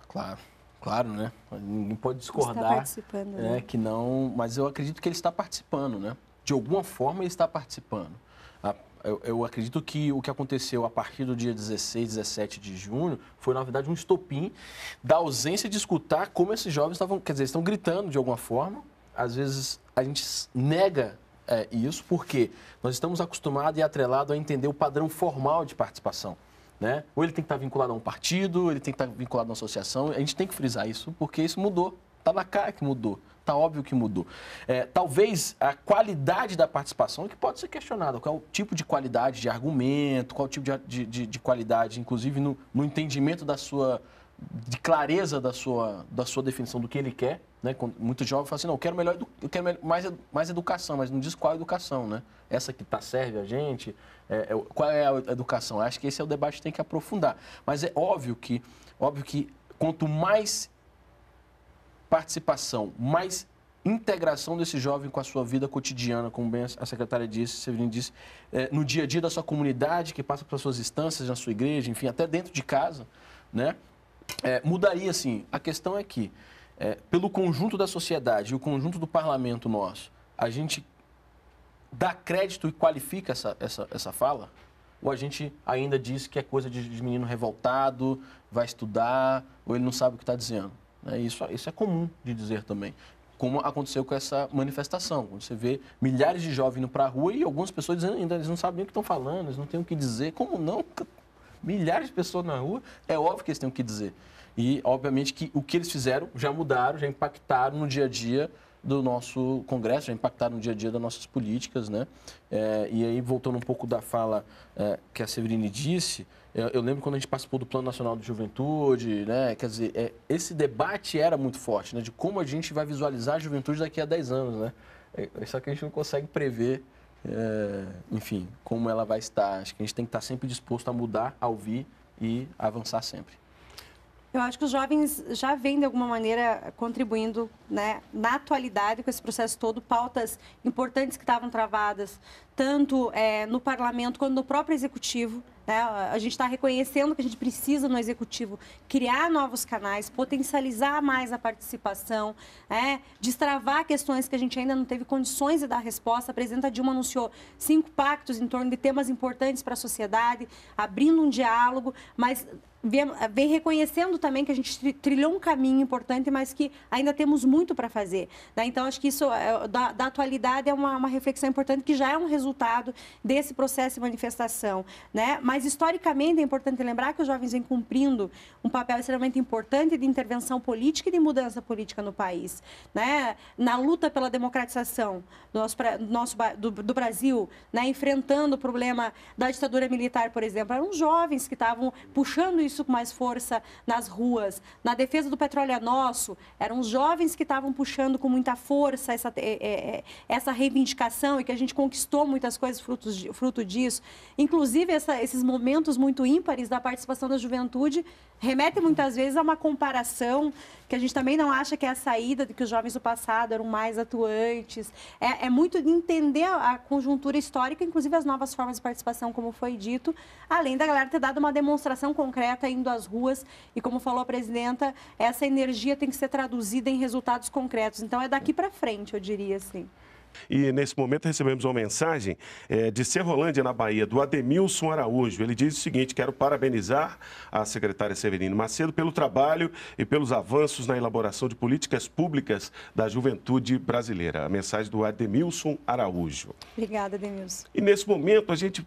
S4: Claro. Claro, né? Ninguém pode discordar. Está
S3: participando,
S4: é, né? que não, mas eu acredito que ele está participando, né? De alguma forma ele está participando. Eu, eu, acredito que o que aconteceu a partir do dia 16, 17 de junho foi, na verdade, um estopim da ausência de escutar como esses jovens estavam, quer dizer, estão gritando de alguma forma. Às vezes a gente nega é, isso porque nós estamos acostumados e atrelados a entender o padrão formal de participação. Né? Ou ele tem que estar vinculado a um partido, ou ele tem que estar vinculado a uma associação. A gente tem que frisar isso porque isso mudou. Está na cara que mudou. Está óbvio que mudou. É, talvez a qualidade da participação, que pode ser questionada, qual é o tipo de qualidade de argumento, qual é o tipo de, de, de qualidade, inclusive no, no entendimento da sua de clareza da sua, da sua definição do que ele quer. Né? Muito jovem fala assim, não, eu quero, melhor, eu quero mais, mais educação, mas não diz qual educação, né? Essa que tá, serve a gente, é, é, qual é a educação? Acho que esse é o debate que tem que aprofundar. Mas é óbvio que, óbvio que quanto mais participação, mais integração desse jovem com a sua vida cotidiana, como bem a secretária disse, Severino disse, é, no dia a dia da sua comunidade, que passa pelas suas instâncias, na sua igreja, enfim, até dentro de casa, né? É, mudaria, sim. A questão é que, é, pelo conjunto da sociedade e o conjunto do parlamento nosso, a gente dá crédito e qualifica essa, essa, essa fala? Ou a gente ainda diz que é coisa de, de menino revoltado, vai estudar, ou ele não sabe o que está dizendo? É, isso, isso é comum de dizer também como aconteceu com essa manifestação. Você vê milhares de jovens indo para a rua e algumas pessoas dizendo ainda, eles não sabem o que estão falando, eles não têm o que dizer. Como não? Milhares de pessoas na rua, é óbvio que eles têm o que dizer. E, obviamente, que o que eles fizeram já mudaram, já impactaram no dia a dia do nosso Congresso, já impactaram no dia a dia das nossas políticas, né? É, e aí, voltando um pouco da fala é, que a Severine disse, eu, eu, lembro quando a gente participou do Plano Nacional de Juventude, né? Quer dizer, é, esse debate era muito forte, né? De como a gente vai visualizar a juventude daqui a 10 anos, né? É, só que a gente não consegue prever, é, enfim, como ela vai estar. Acho que a gente tem que estar sempre disposto a mudar, a ouvir e avançar sempre.
S3: Eu acho que os jovens já vêm, de alguma maneira, contribuindo né, na atualidade com esse processo todo, pautas importantes que estavam travadas, tanto é, no parlamento quanto no próprio executivo. Né? A gente está reconhecendo que a gente precisa, no executivo, criar novos canais, potencializar mais a participação, é, destravar questões que a gente ainda não teve condições de dar resposta. A presidenta Dilma anunciou cinco pactos em torno de temas importantes para a sociedade, abrindo um diálogo, mas vem reconhecendo também que a gente trilhou um caminho importante, mas que ainda temos muito para fazer. Né? Então, acho que isso, é, da, da atualidade, é uma, uma, reflexão importante, que já é um resultado desse processo de manifestação. Né? Mas, historicamente, é importante lembrar que os jovens vêm cumprindo um papel extremamente importante de intervenção política e de mudança política no país. Né? Na luta pela democratização do, nosso, do, nosso, do, do Brasil, né? enfrentando o problema da ditadura militar, por exemplo, eram jovens que estavam puxando isso com mais força nas ruas. Na defesa do petróleo é nosso, eram os jovens que estavam puxando com muita força essa, é, é, essa reivindicação e que a gente conquistou muitas coisas fruto, fruto disso. Inclusive, essa, esses momentos muito ímpares da participação da juventude remete muitas vezes a uma comparação que a gente também não acha que é a saída de que os jovens do passado eram mais atuantes. É, é muito entender a conjuntura histórica, inclusive as novas formas de participação, como foi dito, além da galera ter dado uma demonstração concreta indo às ruas e, como falou a presidenta, essa energia tem que ser traduzida em resultados concretos. Então, é daqui para frente, eu diria assim.
S1: E nesse momento recebemos uma mensagem é, de Serrolândia, na Bahia, do Ademilson Araújo. Ele diz o seguinte: quero parabenizar a secretária Severino Macedo pelo trabalho e pelos avanços na elaboração de políticas públicas da juventude brasileira. A mensagem do Ademilson Araújo.
S3: Obrigada, Ademilson.
S1: E nesse momento a gente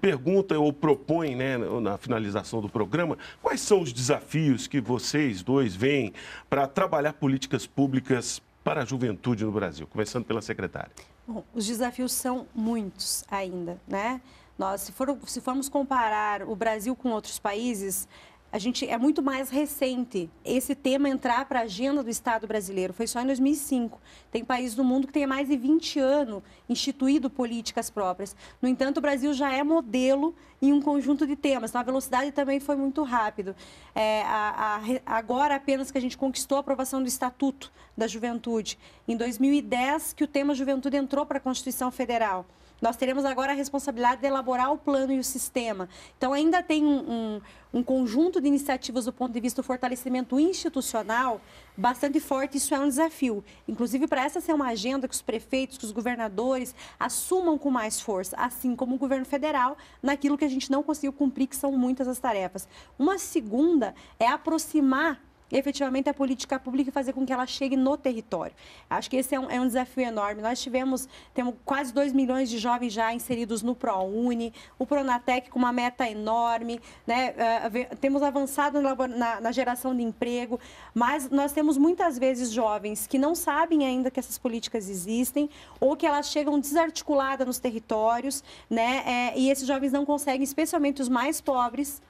S1: pergunta ou propõe, né, na finalização do programa, quais são os desafios que vocês dois veem para trabalhar políticas públicas para a juventude no Brasil? Começando pela secretária.
S3: Bom, os desafios são muitos ainda, né? Nós, se, for, se formos comparar o Brasil com outros países, a gente é muito mais recente esse tema entrar para a agenda do Estado brasileiro. Foi só em 2005. Tem países do mundo que tem mais de 20 anos instituído políticas próprias. No entanto, o Brasil já é modelo em um conjunto de temas. Então, a velocidade também foi muito rápido. É, a, a, agora, apenas que a gente conquistou a aprovação do Estatuto da Juventude. Em 2010, que o tema juventude entrou para a Constituição Federal. Nós teremos agora a responsabilidade de elaborar o plano e o sistema. Então, ainda tem um, um, um conjunto de iniciativas do ponto de vista do fortalecimento institucional bastante forte. Isso é um desafio. Inclusive, para essa ser uma agenda que os prefeitos, que os governadores assumam com mais força, assim como o governo federal, naquilo que a gente não conseguiu cumprir, que são muitas as tarefas. Uma segunda é aproximar efetivamente a política pública e fazer com que ela chegue no território. Acho que esse é um, é um desafio enorme. Nós tivemos, temos quase 2 milhões de jovens já inseridos no ProUni, o Pronatec com uma meta enorme, né? Uh, temos avançado na, na, geração de emprego, mas nós temos muitas vezes jovens que não sabem ainda que essas políticas existem ou que elas chegam desarticuladas nos territórios, né? É, e esses jovens não conseguem, especialmente os mais pobres,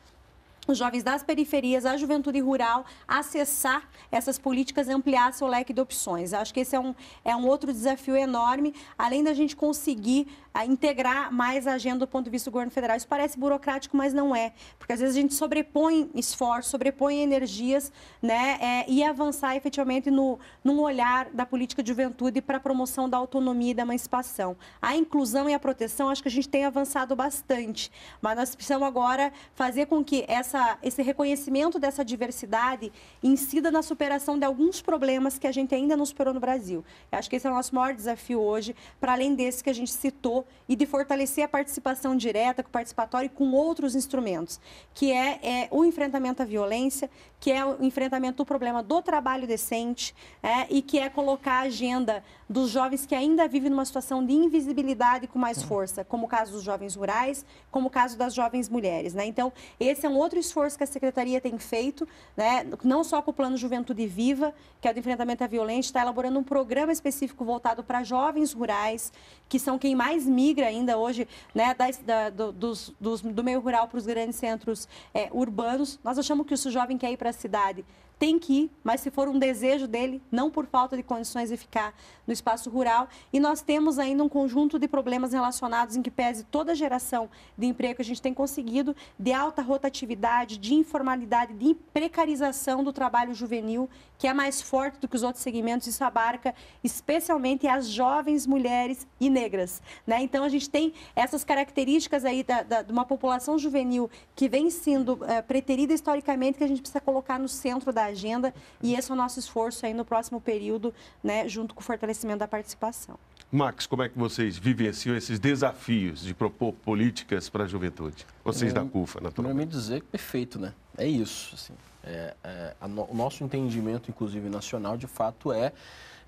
S3: os jovens das periferias, a juventude rural, acessar essas políticas e ampliar seu leque de opções. Acho que esse é um, é um outro desafio enorme, além da gente conseguir a, ah, integrar mais a agenda do ponto de vista do governo federal. Isso parece burocrático, mas não é, porque às vezes a gente sobrepõe esforços, sobrepõe energias né, é, e avançar efetivamente no, num olhar da política de juventude para a promoção da autonomia e da emancipação. A inclusão e a proteção, acho que a gente tem avançado bastante, mas nós precisamos agora fazer com que essa essa, esse reconhecimento dessa diversidade incida na superação de alguns problemas que a gente ainda não superou no Brasil. Eu acho que esse é o nosso maior desafio hoje, para além desse que a gente citou, e de fortalecer a participação direta, com participatório e com outros instrumentos, que é, é o enfrentamento à violência, que é o enfrentamento do problema do trabalho decente é, e que é colocar a agenda dos jovens que ainda vivem numa situação de invisibilidade com mais força, como o caso dos jovens rurais, como o caso das jovens mulheres. Né? Então, esse é um outro esforço que a Secretaria tem feito, né, não só com o Plano Juventude Viva, que é o de enfrentamento à violência, está elaborando um programa específico voltado para jovens rurais, que são quem mais migra ainda hoje né, da, do, dos, dos, do meio rural para os grandes centros é, urbanos. Nós achamos que o jovem quer ir para a cidade tem que ir, mas se for um desejo dele, não por falta de condições de ficar no espaço rural. E nós temos ainda um conjunto de problemas relacionados em que pese toda a geração de emprego que a gente tem conseguido, de alta rotatividade, de informalidade, de precarização do trabalho juvenil, que é mais forte do que os outros segmentos. Isso abarca especialmente as jovens mulheres e negras. Né? Então, a gente tem essas características aí da, da, de uma população juvenil que vem sendo é, preterida historicamente, que a gente precisa colocar no centro da agenda. E esse é o nosso esforço aí no próximo período, né, junto com o fortalecimento da participação.
S1: Max, como é que vocês vivenciam esses desafios de propor políticas para a juventude? Vocês da CUFA, naturalmente.
S4: Primeiramente dizer que perfeito, né? É isso, assim. É, é, no, o nosso entendimento, inclusive nacional, de fato, é,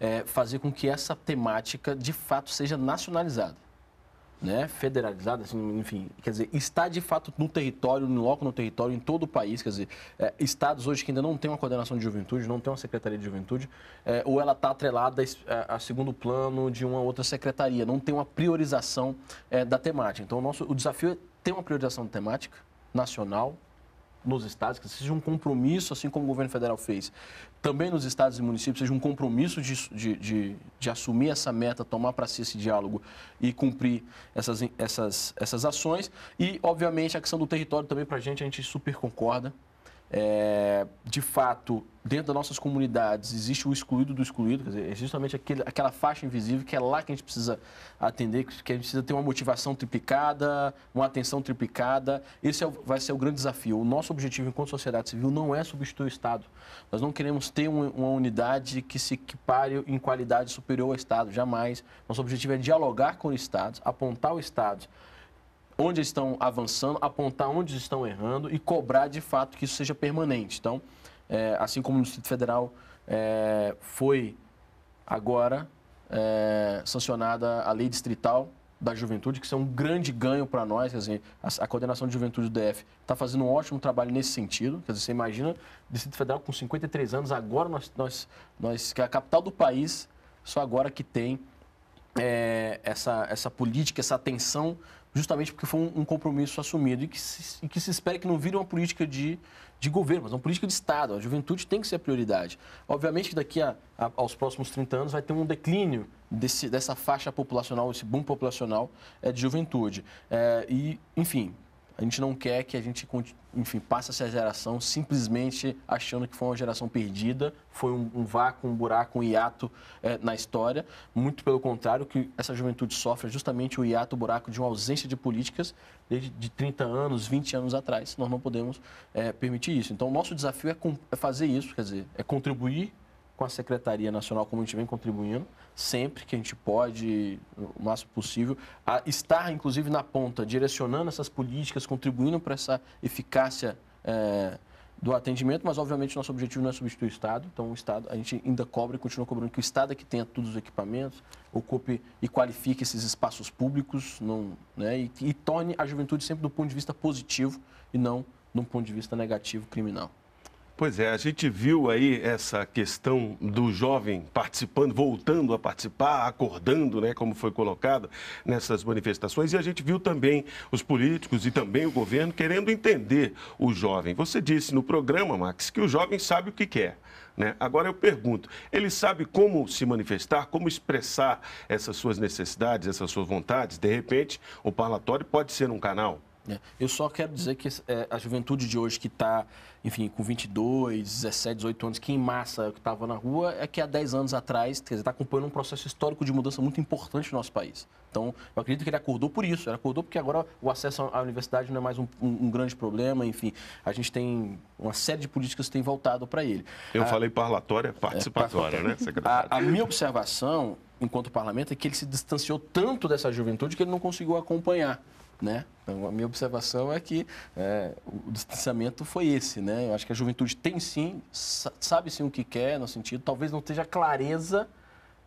S4: é fazer com que essa temática, de fato, seja nacionalizada né, federalizada, assim, enfim, quer dizer, está de fato no território, no loco no território, em todo o país, quer dizer, é, estados hoje que ainda não tem uma coordenação de juventude, não tem uma secretaria de juventude, é, ou ela está atrelada a, a, segundo plano de uma outra secretaria, não tem uma priorização é, da temática. Então, o, nosso, o desafio é ter uma priorização temática nacional, nos estados, que seja um compromisso, assim como o governo federal fez, também nos estados e municípios, seja um compromisso de, de, de, de assumir essa meta, tomar para si esse diálogo e cumprir essas, essas, essas ações. E, obviamente, a questão do território também, para a gente, a gente super concorda é, de fato, dentro das nossas comunidades, existe o excluído do excluído, quer dizer, é justamente aquele, aquela faixa invisível que é lá que a gente precisa atender, que a gente precisa ter uma motivação triplicada, uma atenção triplicada. Esse é, vai ser o grande desafio. O nosso objetivo enquanto sociedade civil não é substituir o Estado. Nós não queremos ter uma, uma unidade que se equipare em qualidade superior ao Estado, jamais. Nosso objetivo é dialogar com o Estado, apontar o Estado onde estão avançando, apontar onde estão errando e cobrar de fato que isso seja permanente. Então, é, assim como no Distrito Federal é, foi agora é, sancionada a lei distrital da juventude, que isso é um grande ganho para nós. Quer dizer, a, a, coordenação de juventude do DF está fazendo um ótimo trabalho nesse sentido. Quer dizer, você imagina, Distrito Federal com 53 anos, agora nós, nós, nós que é a capital do país, só agora que tem é, essa, essa política, essa atenção justamente porque foi um, um compromisso assumido e que, se, e que se espera que não vire uma política de, de governo, mas uma política de Estado. A juventude tem que ser a prioridade. Obviamente que daqui a, a, aos próximos 30 anos vai ter um declínio desse, dessa faixa populacional, esse boom populacional é, de juventude. É, e, enfim, a gente não quer que a gente, enfim, passe essa geração simplesmente achando que foi uma geração perdida, foi um, um vácuo, um buraco, um hiato é, na história. Muito pelo contrário, que essa juventude sofre é justamente o hiato, o buraco de uma ausência de políticas desde de 30 anos, 20 anos atrás. Nós não podemos é, permitir isso. Então, o nosso desafio é, é fazer isso, quer dizer, é contribuir com a Secretaria Nacional, como a gente vem contribuindo, sempre que a gente pode, o máximo possível, a estar, inclusive, na ponta, direcionando essas políticas, contribuindo para essa eficácia é, do atendimento, mas, obviamente, nosso objetivo não é substituir o Estado. Então, o Estado, a gente ainda cobra e continua cobrando que o Estado é que tenha todos os equipamentos, ocupe e qualifique esses espaços públicos não, né, e, e torne a juventude sempre do ponto de vista positivo e não do ponto de vista negativo, criminal.
S1: Pois é, a gente viu aí essa questão do jovem participando, voltando a participar, acordando, né, como foi colocado nessas manifestações, e a gente viu também os políticos e também o governo querendo entender o jovem. Você disse no programa, Max, que o jovem sabe o que quer. Né? Agora eu pergunto, ele sabe como se manifestar, como expressar essas suas necessidades, essas suas vontades? De repente, o parlatório pode ser um canal?
S4: É, eu só quero dizer que é, a juventude de hoje que está, enfim, com 22, 17, 18 anos, que em massa que estava na rua, é que há 10 anos atrás, quer dizer, está acompanhando um processo histórico de mudança muito importante no nosso país. Então, eu acredito que ele acordou por isso. Ele acordou porque agora o acesso à universidade não é mais um, um, um grande problema. Enfim, a gente tem uma série de políticas que têm voltado para ele.
S1: Eu a, falei parlatória, participatória, é, né,
S4: secretário? A, a minha observação, enquanto parlamento, é que ele se distanciou tanto dessa juventude que ele não conseguiu acompanhar. Né? Então, a minha observação é que é, o distanciamento foi esse. Né? Eu acho que a juventude tem sim, sabe sim o que quer, no sentido, talvez não esteja clareza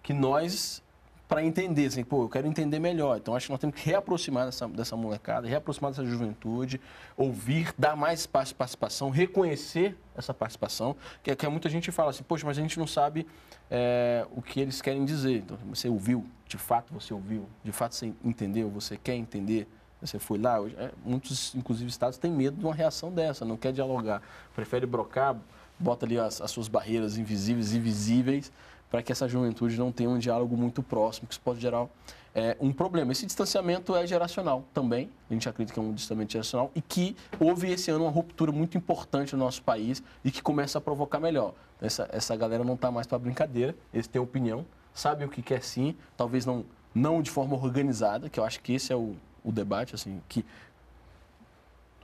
S4: que nós para entender, assim, pô, eu quero entender melhor. Então, acho que nós temos que reaproximar dessa, dessa molecada, reaproximar dessa juventude, ouvir, dar mais participação, reconhecer essa participação, que, é, que muita gente fala assim, poxa, mas a gente não sabe é, o que eles querem dizer. Então, você ouviu, de fato você ouviu, de fato você entendeu, você quer entender, você foi lá. É, muitos, inclusive, estados têm medo de uma reação dessa, não quer dialogar, prefere brocar, bota ali as, as suas barreiras invisíveis e visíveis para que essa juventude não tenha um diálogo muito próximo, que isso pode gerar é, um problema. Esse distanciamento é geracional também, a gente acredita que é um distanciamento geracional, e que houve esse ano uma ruptura muito importante no nosso país e que começa a provocar melhor. Essa, essa galera não está mais para brincadeira, eles têm opinião, sabem o que quer sim, talvez não, não de forma organizada, que eu acho que esse é o, o debate, assim, que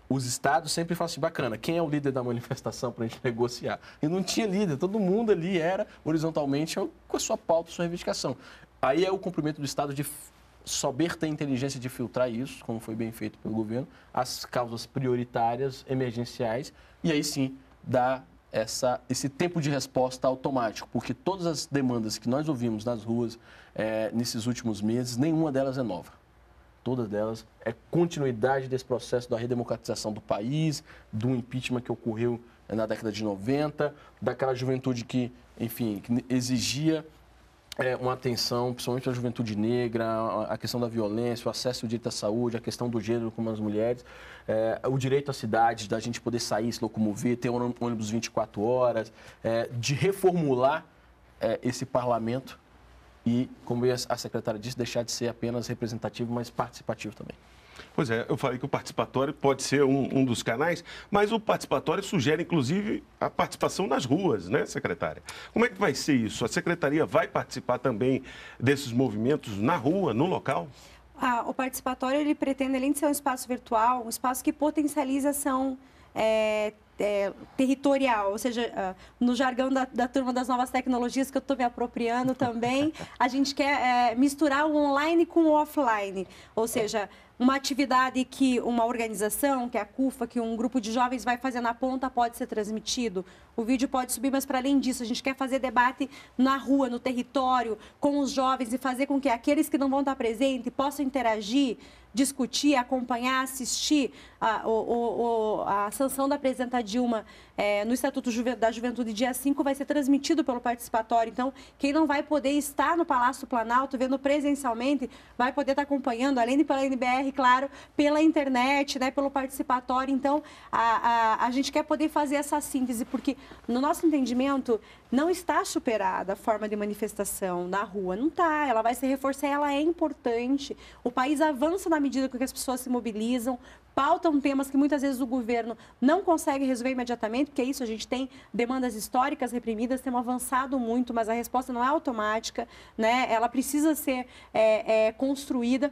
S4: os estados sempre falam assim, bacana, quem é o líder da manifestação para a gente negociar? E não tinha líder, todo mundo ali era horizontalmente com a sua pauta, sua reivindicação. Aí é o cumprimento do estado de saber ter inteligência de filtrar isso, como foi bem feito pelo governo, as causas prioritárias, emergenciais, e aí sim dar essa, esse tempo de resposta automático, porque todas as demandas que nós ouvimos nas ruas é, nesses últimos meses, nenhuma delas é nova todas delas, é continuidade desse processo da redemocratização do país, do impeachment que ocorreu na década de 90, daquela juventude que, enfim, que exigia é, uma atenção, principalmente a juventude negra, a questão da violência, o acesso ao direito à saúde, a questão do gênero como as mulheres, é, o direito à cidade, da gente poder sair, se locomover, ter um ônibus 24 horas, é, de reformular é, esse parlamento e, como a secretária disse, deixar de ser apenas representativo, mas participativo também.
S1: Pois é, eu falei que o participatório pode ser um, um, dos canais, mas o participatório sugere, inclusive, a participação nas ruas, né, secretária? Como é que vai ser isso? A secretaria vai participar também desses movimentos na rua, no local?
S3: Ah, o participatório, ele pretende, além de ser um espaço virtual, um espaço que potencializa ação é, é, territorial, ou seja, uh, no jargão da, da, turma das novas tecnologias que eu estou me apropriando também, a gente quer é, misturar o online com o offline, ou seja, uma atividade que uma organização, que é a CUFA, que um grupo de jovens vai fazer na ponta, pode ser transmitido. O vídeo pode subir, mas para além disso, a gente quer fazer debate na rua, no território, com os jovens e fazer com que aqueles que não vão estar presentes possam interagir discutir, acompanhar, assistir a, o, o, a sanção da presidenta Dilma é, no Estatuto da Juventude dia 5 vai ser transmitido pelo participatório. Então, quem não vai poder estar no Palácio Planalto vendo presencialmente, vai poder estar acompanhando, além de pela NBR, claro, pela internet, né, pelo participatório. Então, a, a, a gente quer poder fazer essa síntese, porque no nosso entendimento não está superada a forma de manifestação na rua. Não está, ela vai se reforçar, ela é importante. O país avança na medida que as pessoas se mobilizam, pautam temas que muitas vezes o governo não consegue resolver imediatamente, porque é isso, a gente tem demandas históricas reprimidas, temos avançado muito, mas a resposta não é automática, né? ela precisa ser é, é, construída.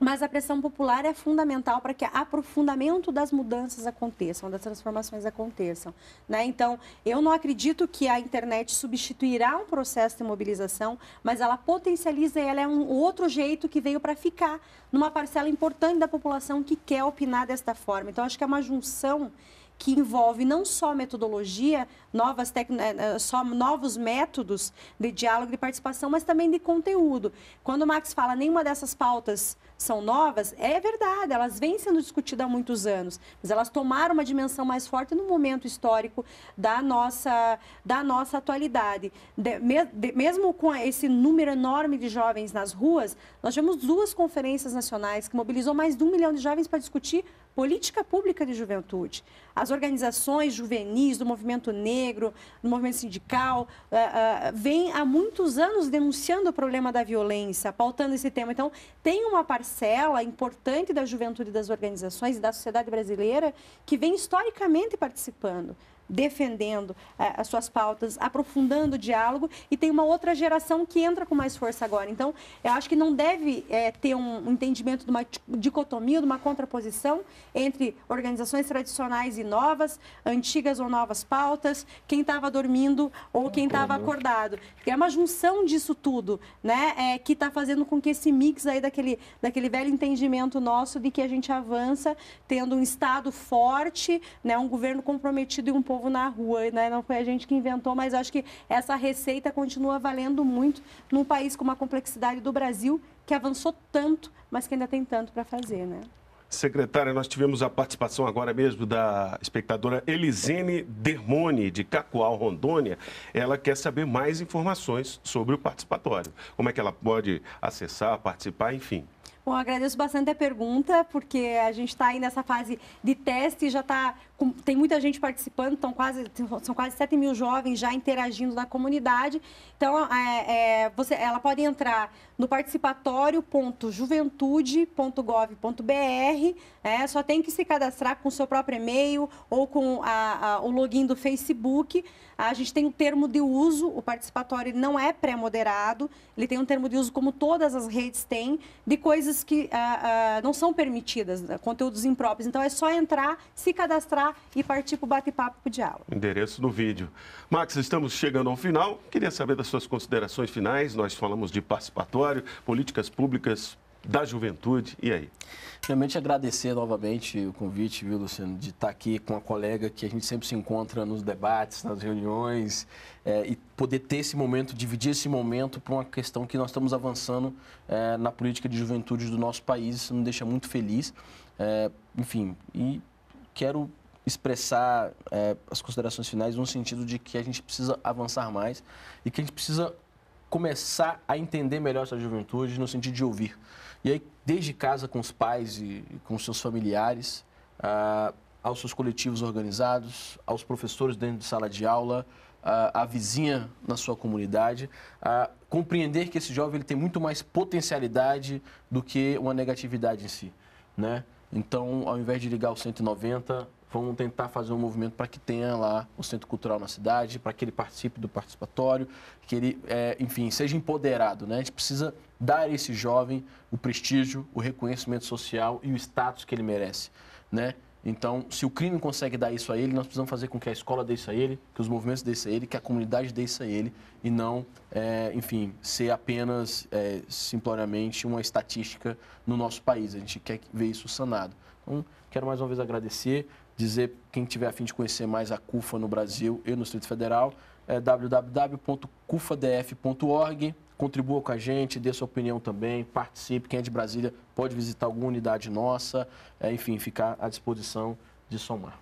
S3: Mas a pressão popular é fundamental para que aprofundamento das mudanças aconteçam, das transformações aconteçam. Né? Então, eu não acredito que a internet substituirá um processo de mobilização, mas ela potencializa, ela é um outro jeito que veio para ficar numa parcela importante da população que quer opinar desta forma. Então, acho que é uma junção que envolve não só metodologia, novas tec... Eh, eh, só novos métodos de diálogo e participação, mas também de conteúdo. Quando o Max fala nenhuma dessas pautas são novas, é verdade, elas vêm sendo discutidas há muitos anos, mas elas tomaram uma dimensão mais forte no momento histórico da nossa, da nossa atualidade. De, de, mesmo com esse número enorme de jovens nas ruas, nós tivemos duas conferências nacionais que mobilizou mais de um milhão de jovens para discutir política pública de juventude. As organizações juvenis do movimento negro, do movimento sindical, uh, uh, vêm há muitos anos denunciando o problema da violência, pautando esse tema. Então, tem uma parcela importante da juventude das organizações e da sociedade brasileira que vem historicamente participando defendendo é, as suas pautas, aprofundando o diálogo e tem uma outra geração que entra com mais força agora. Então, eu acho que não deve é, ter um, um entendimento de uma dicotomia, de uma contraposição entre organizações tradicionais e novas, antigas ou novas pautas, quem estava dormindo ou quem estava acordado. É uma junção disso tudo, né, é, que está fazendo com que esse mix aí daquele, daquele velho entendimento nosso de que a gente avança tendo um Estado forte, né, um governo comprometido e um povo povo na rua, né? Não foi a gente que inventou, mas acho que essa receita continua valendo muito num país com uma complexidade do Brasil que avançou tanto, mas que ainda tem tanto para fazer, né?
S1: Secretária, nós tivemos a participação agora mesmo da espectadora Elisene Dermone, de Cacoal, Rondônia. Ela quer saber mais informações sobre o participatório. Como é que ela pode acessar, participar, enfim.
S3: Bom, agradeço bastante a pergunta, porque a gente está aí nessa fase de teste e já está. Tem muita gente participando, estão quase, são quase 7 mil jovens já interagindo na comunidade. Então, é, é, você, ela pode entrar no participatório.juventude.gov.br. É, só tem que se cadastrar com o seu próprio e-mail ou com a, a, o login do Facebook. A gente tem um termo de uso, o participatório não é pré-moderado, ele tem um termo de uso, como todas as redes têm, de coisas que ah, ah, não são permitidas, conteúdos impróprios. Então é só entrar, se cadastrar e partir para o bate-papo para o diálogo.
S1: Endereço no vídeo. Max, estamos chegando ao final. Queria saber das suas considerações finais. Nós falamos de participatório, políticas públicas da juventude. E aí?
S4: Realmente agradecer novamente o convite, viu, Luciano, de estar aqui com a colega que a gente sempre se encontra nos debates, nas reuniões, é, e poder ter esse momento, dividir esse momento para uma questão que nós estamos avançando é, na política de juventude do nosso país. Isso me deixa muito feliz. É, enfim, e quero expressar é, as considerações finais no sentido de que a gente precisa avançar mais e que a gente precisa começar a entender melhor essa juventude no sentido de ouvir. E aí, desde casa, com os pais e com seus familiares, ah, aos seus coletivos organizados, aos professores dentro de sala de aula, ah, à vizinha na sua comunidade, a compreender que esse jovem ele tem muito mais potencialidade do que uma negatividade em si, né? Então, ao invés de ligar o 190, vamos tentar fazer um movimento para que tenha lá o centro cultural na cidade, para que ele participe do participatório, que ele, é, enfim, seja empoderado. Né? A gente precisa dar a esse jovem o prestígio, o reconhecimento social e o status que ele merece. Né? Então, se o crime consegue dar isso a ele, nós precisamos fazer com que a escola dê isso a ele, que os movimentos dê isso a ele, que a comunidade dê isso a ele, e não, é, enfim, ser apenas, é, simplesmente, uma estatística no nosso país. A gente quer ver isso sanado. Então, quero mais uma vez agradecer, dizer quem tiver a fim de conhecer mais a CUFA no Brasil e no Distrito Federal, é www.cufadf.org. Contribua com a gente, dê sua opinião também, participe. Quem é de Brasília pode visitar alguma unidade nossa, é, enfim, ficar à disposição de somar.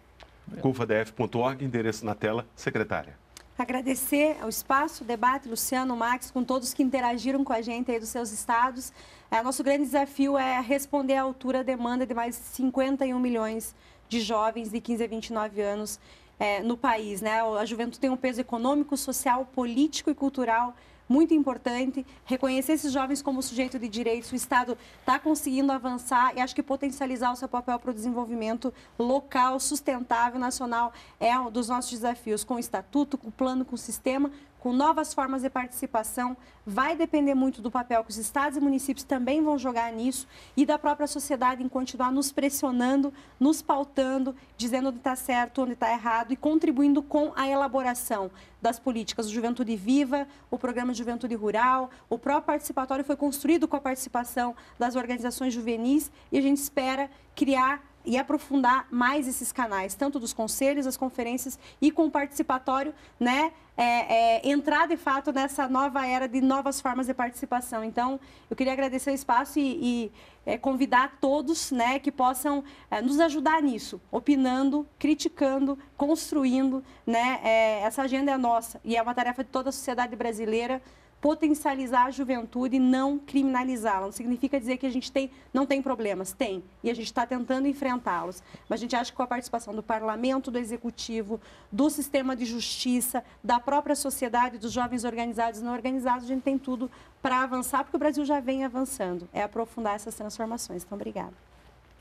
S1: cufadf.org, endereço na tela, secretária.
S3: Agradecer ao espaço, o debate, Luciano, Max, com todos que interagiram com a gente aí dos seus estados. É, nosso grande desafio é responder à altura a demanda de mais 51 milhões de jovens de 15 a 29 anos é, no país. Né? A juventude tem um peso econômico, social, político e cultural muito importante. Reconhecer esses jovens como sujeito de direitos, o Estado está conseguindo avançar e acho que potencializar o seu papel para o desenvolvimento local, sustentável, nacional, é um dos nossos desafios, com o Estatuto, com o plano, com o sistema, com novas formas de participação. Vai depender muito do papel que os estados e municípios também vão jogar nisso e da própria sociedade em continuar nos pressionando, nos pautando, dizendo onde está certo, onde está errado e contribuindo com a elaboração das políticas do Juventude Viva, o programa de Juventude Rural, o próprio participatório foi construído com a participação das organizações juvenis e a gente espera criar e aprofundar mais esses canais, tanto dos conselhos, as conferências e com o participatório, né, é, é, entrar de fato nessa nova era de novas formas de participação. Então, eu queria agradecer o espaço e, e é, convidar todos né, que possam é, nos ajudar nisso, opinando, criticando, construindo. Né, é, essa agenda é nossa e é uma tarefa de toda a sociedade brasileira potencializar a juventude e não criminalizá-la. Não significa dizer que a gente tem, não tem problemas, tem, e a gente está tentando enfrentá-los. Mas a gente acha que com a participação do parlamento, do executivo, do sistema de justiça, da própria sociedade, dos jovens organizados e não organizados, a gente tem tudo para avançar, porque o Brasil já vem avançando. É aprofundar essas transformações. Então, obrigada.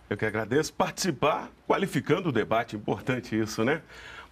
S1: Eu que agradeço participar, qualificando o debate, importante isso, né?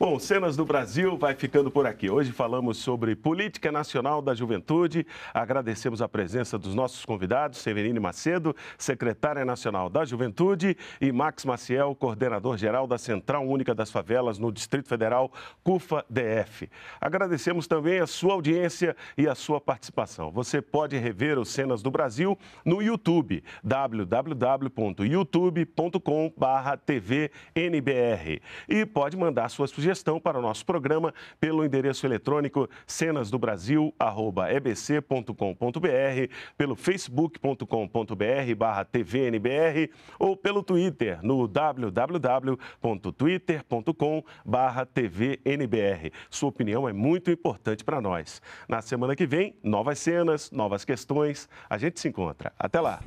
S1: Bom, Cenas do Brasil vai ficando por aqui. Hoje falamos sobre Política Nacional da Juventude. Agradecemos a presença dos nossos convidados, Severine Macedo, secretária nacional da Juventude, e Max Maciel, coordenador geral da Central Única das Favelas no Distrito Federal, CUFA DF. Agradecemos também a sua audiência e a sua participação. Você pode rever os Cenas do Brasil no YouTube, www.youtube.com/tv TVNBR. E pode mandar sua sugestão para o nosso programa pelo endereço eletrônico cenasdobrasil.ebc.com.br, pelo facebook.com.br barra TVNBR ou pelo Twitter no www.twitter.com barra TVNBR. Sua opinião é muito importante para nós. Na semana que vem, novas cenas, novas questões. A gente se encontra. Até lá!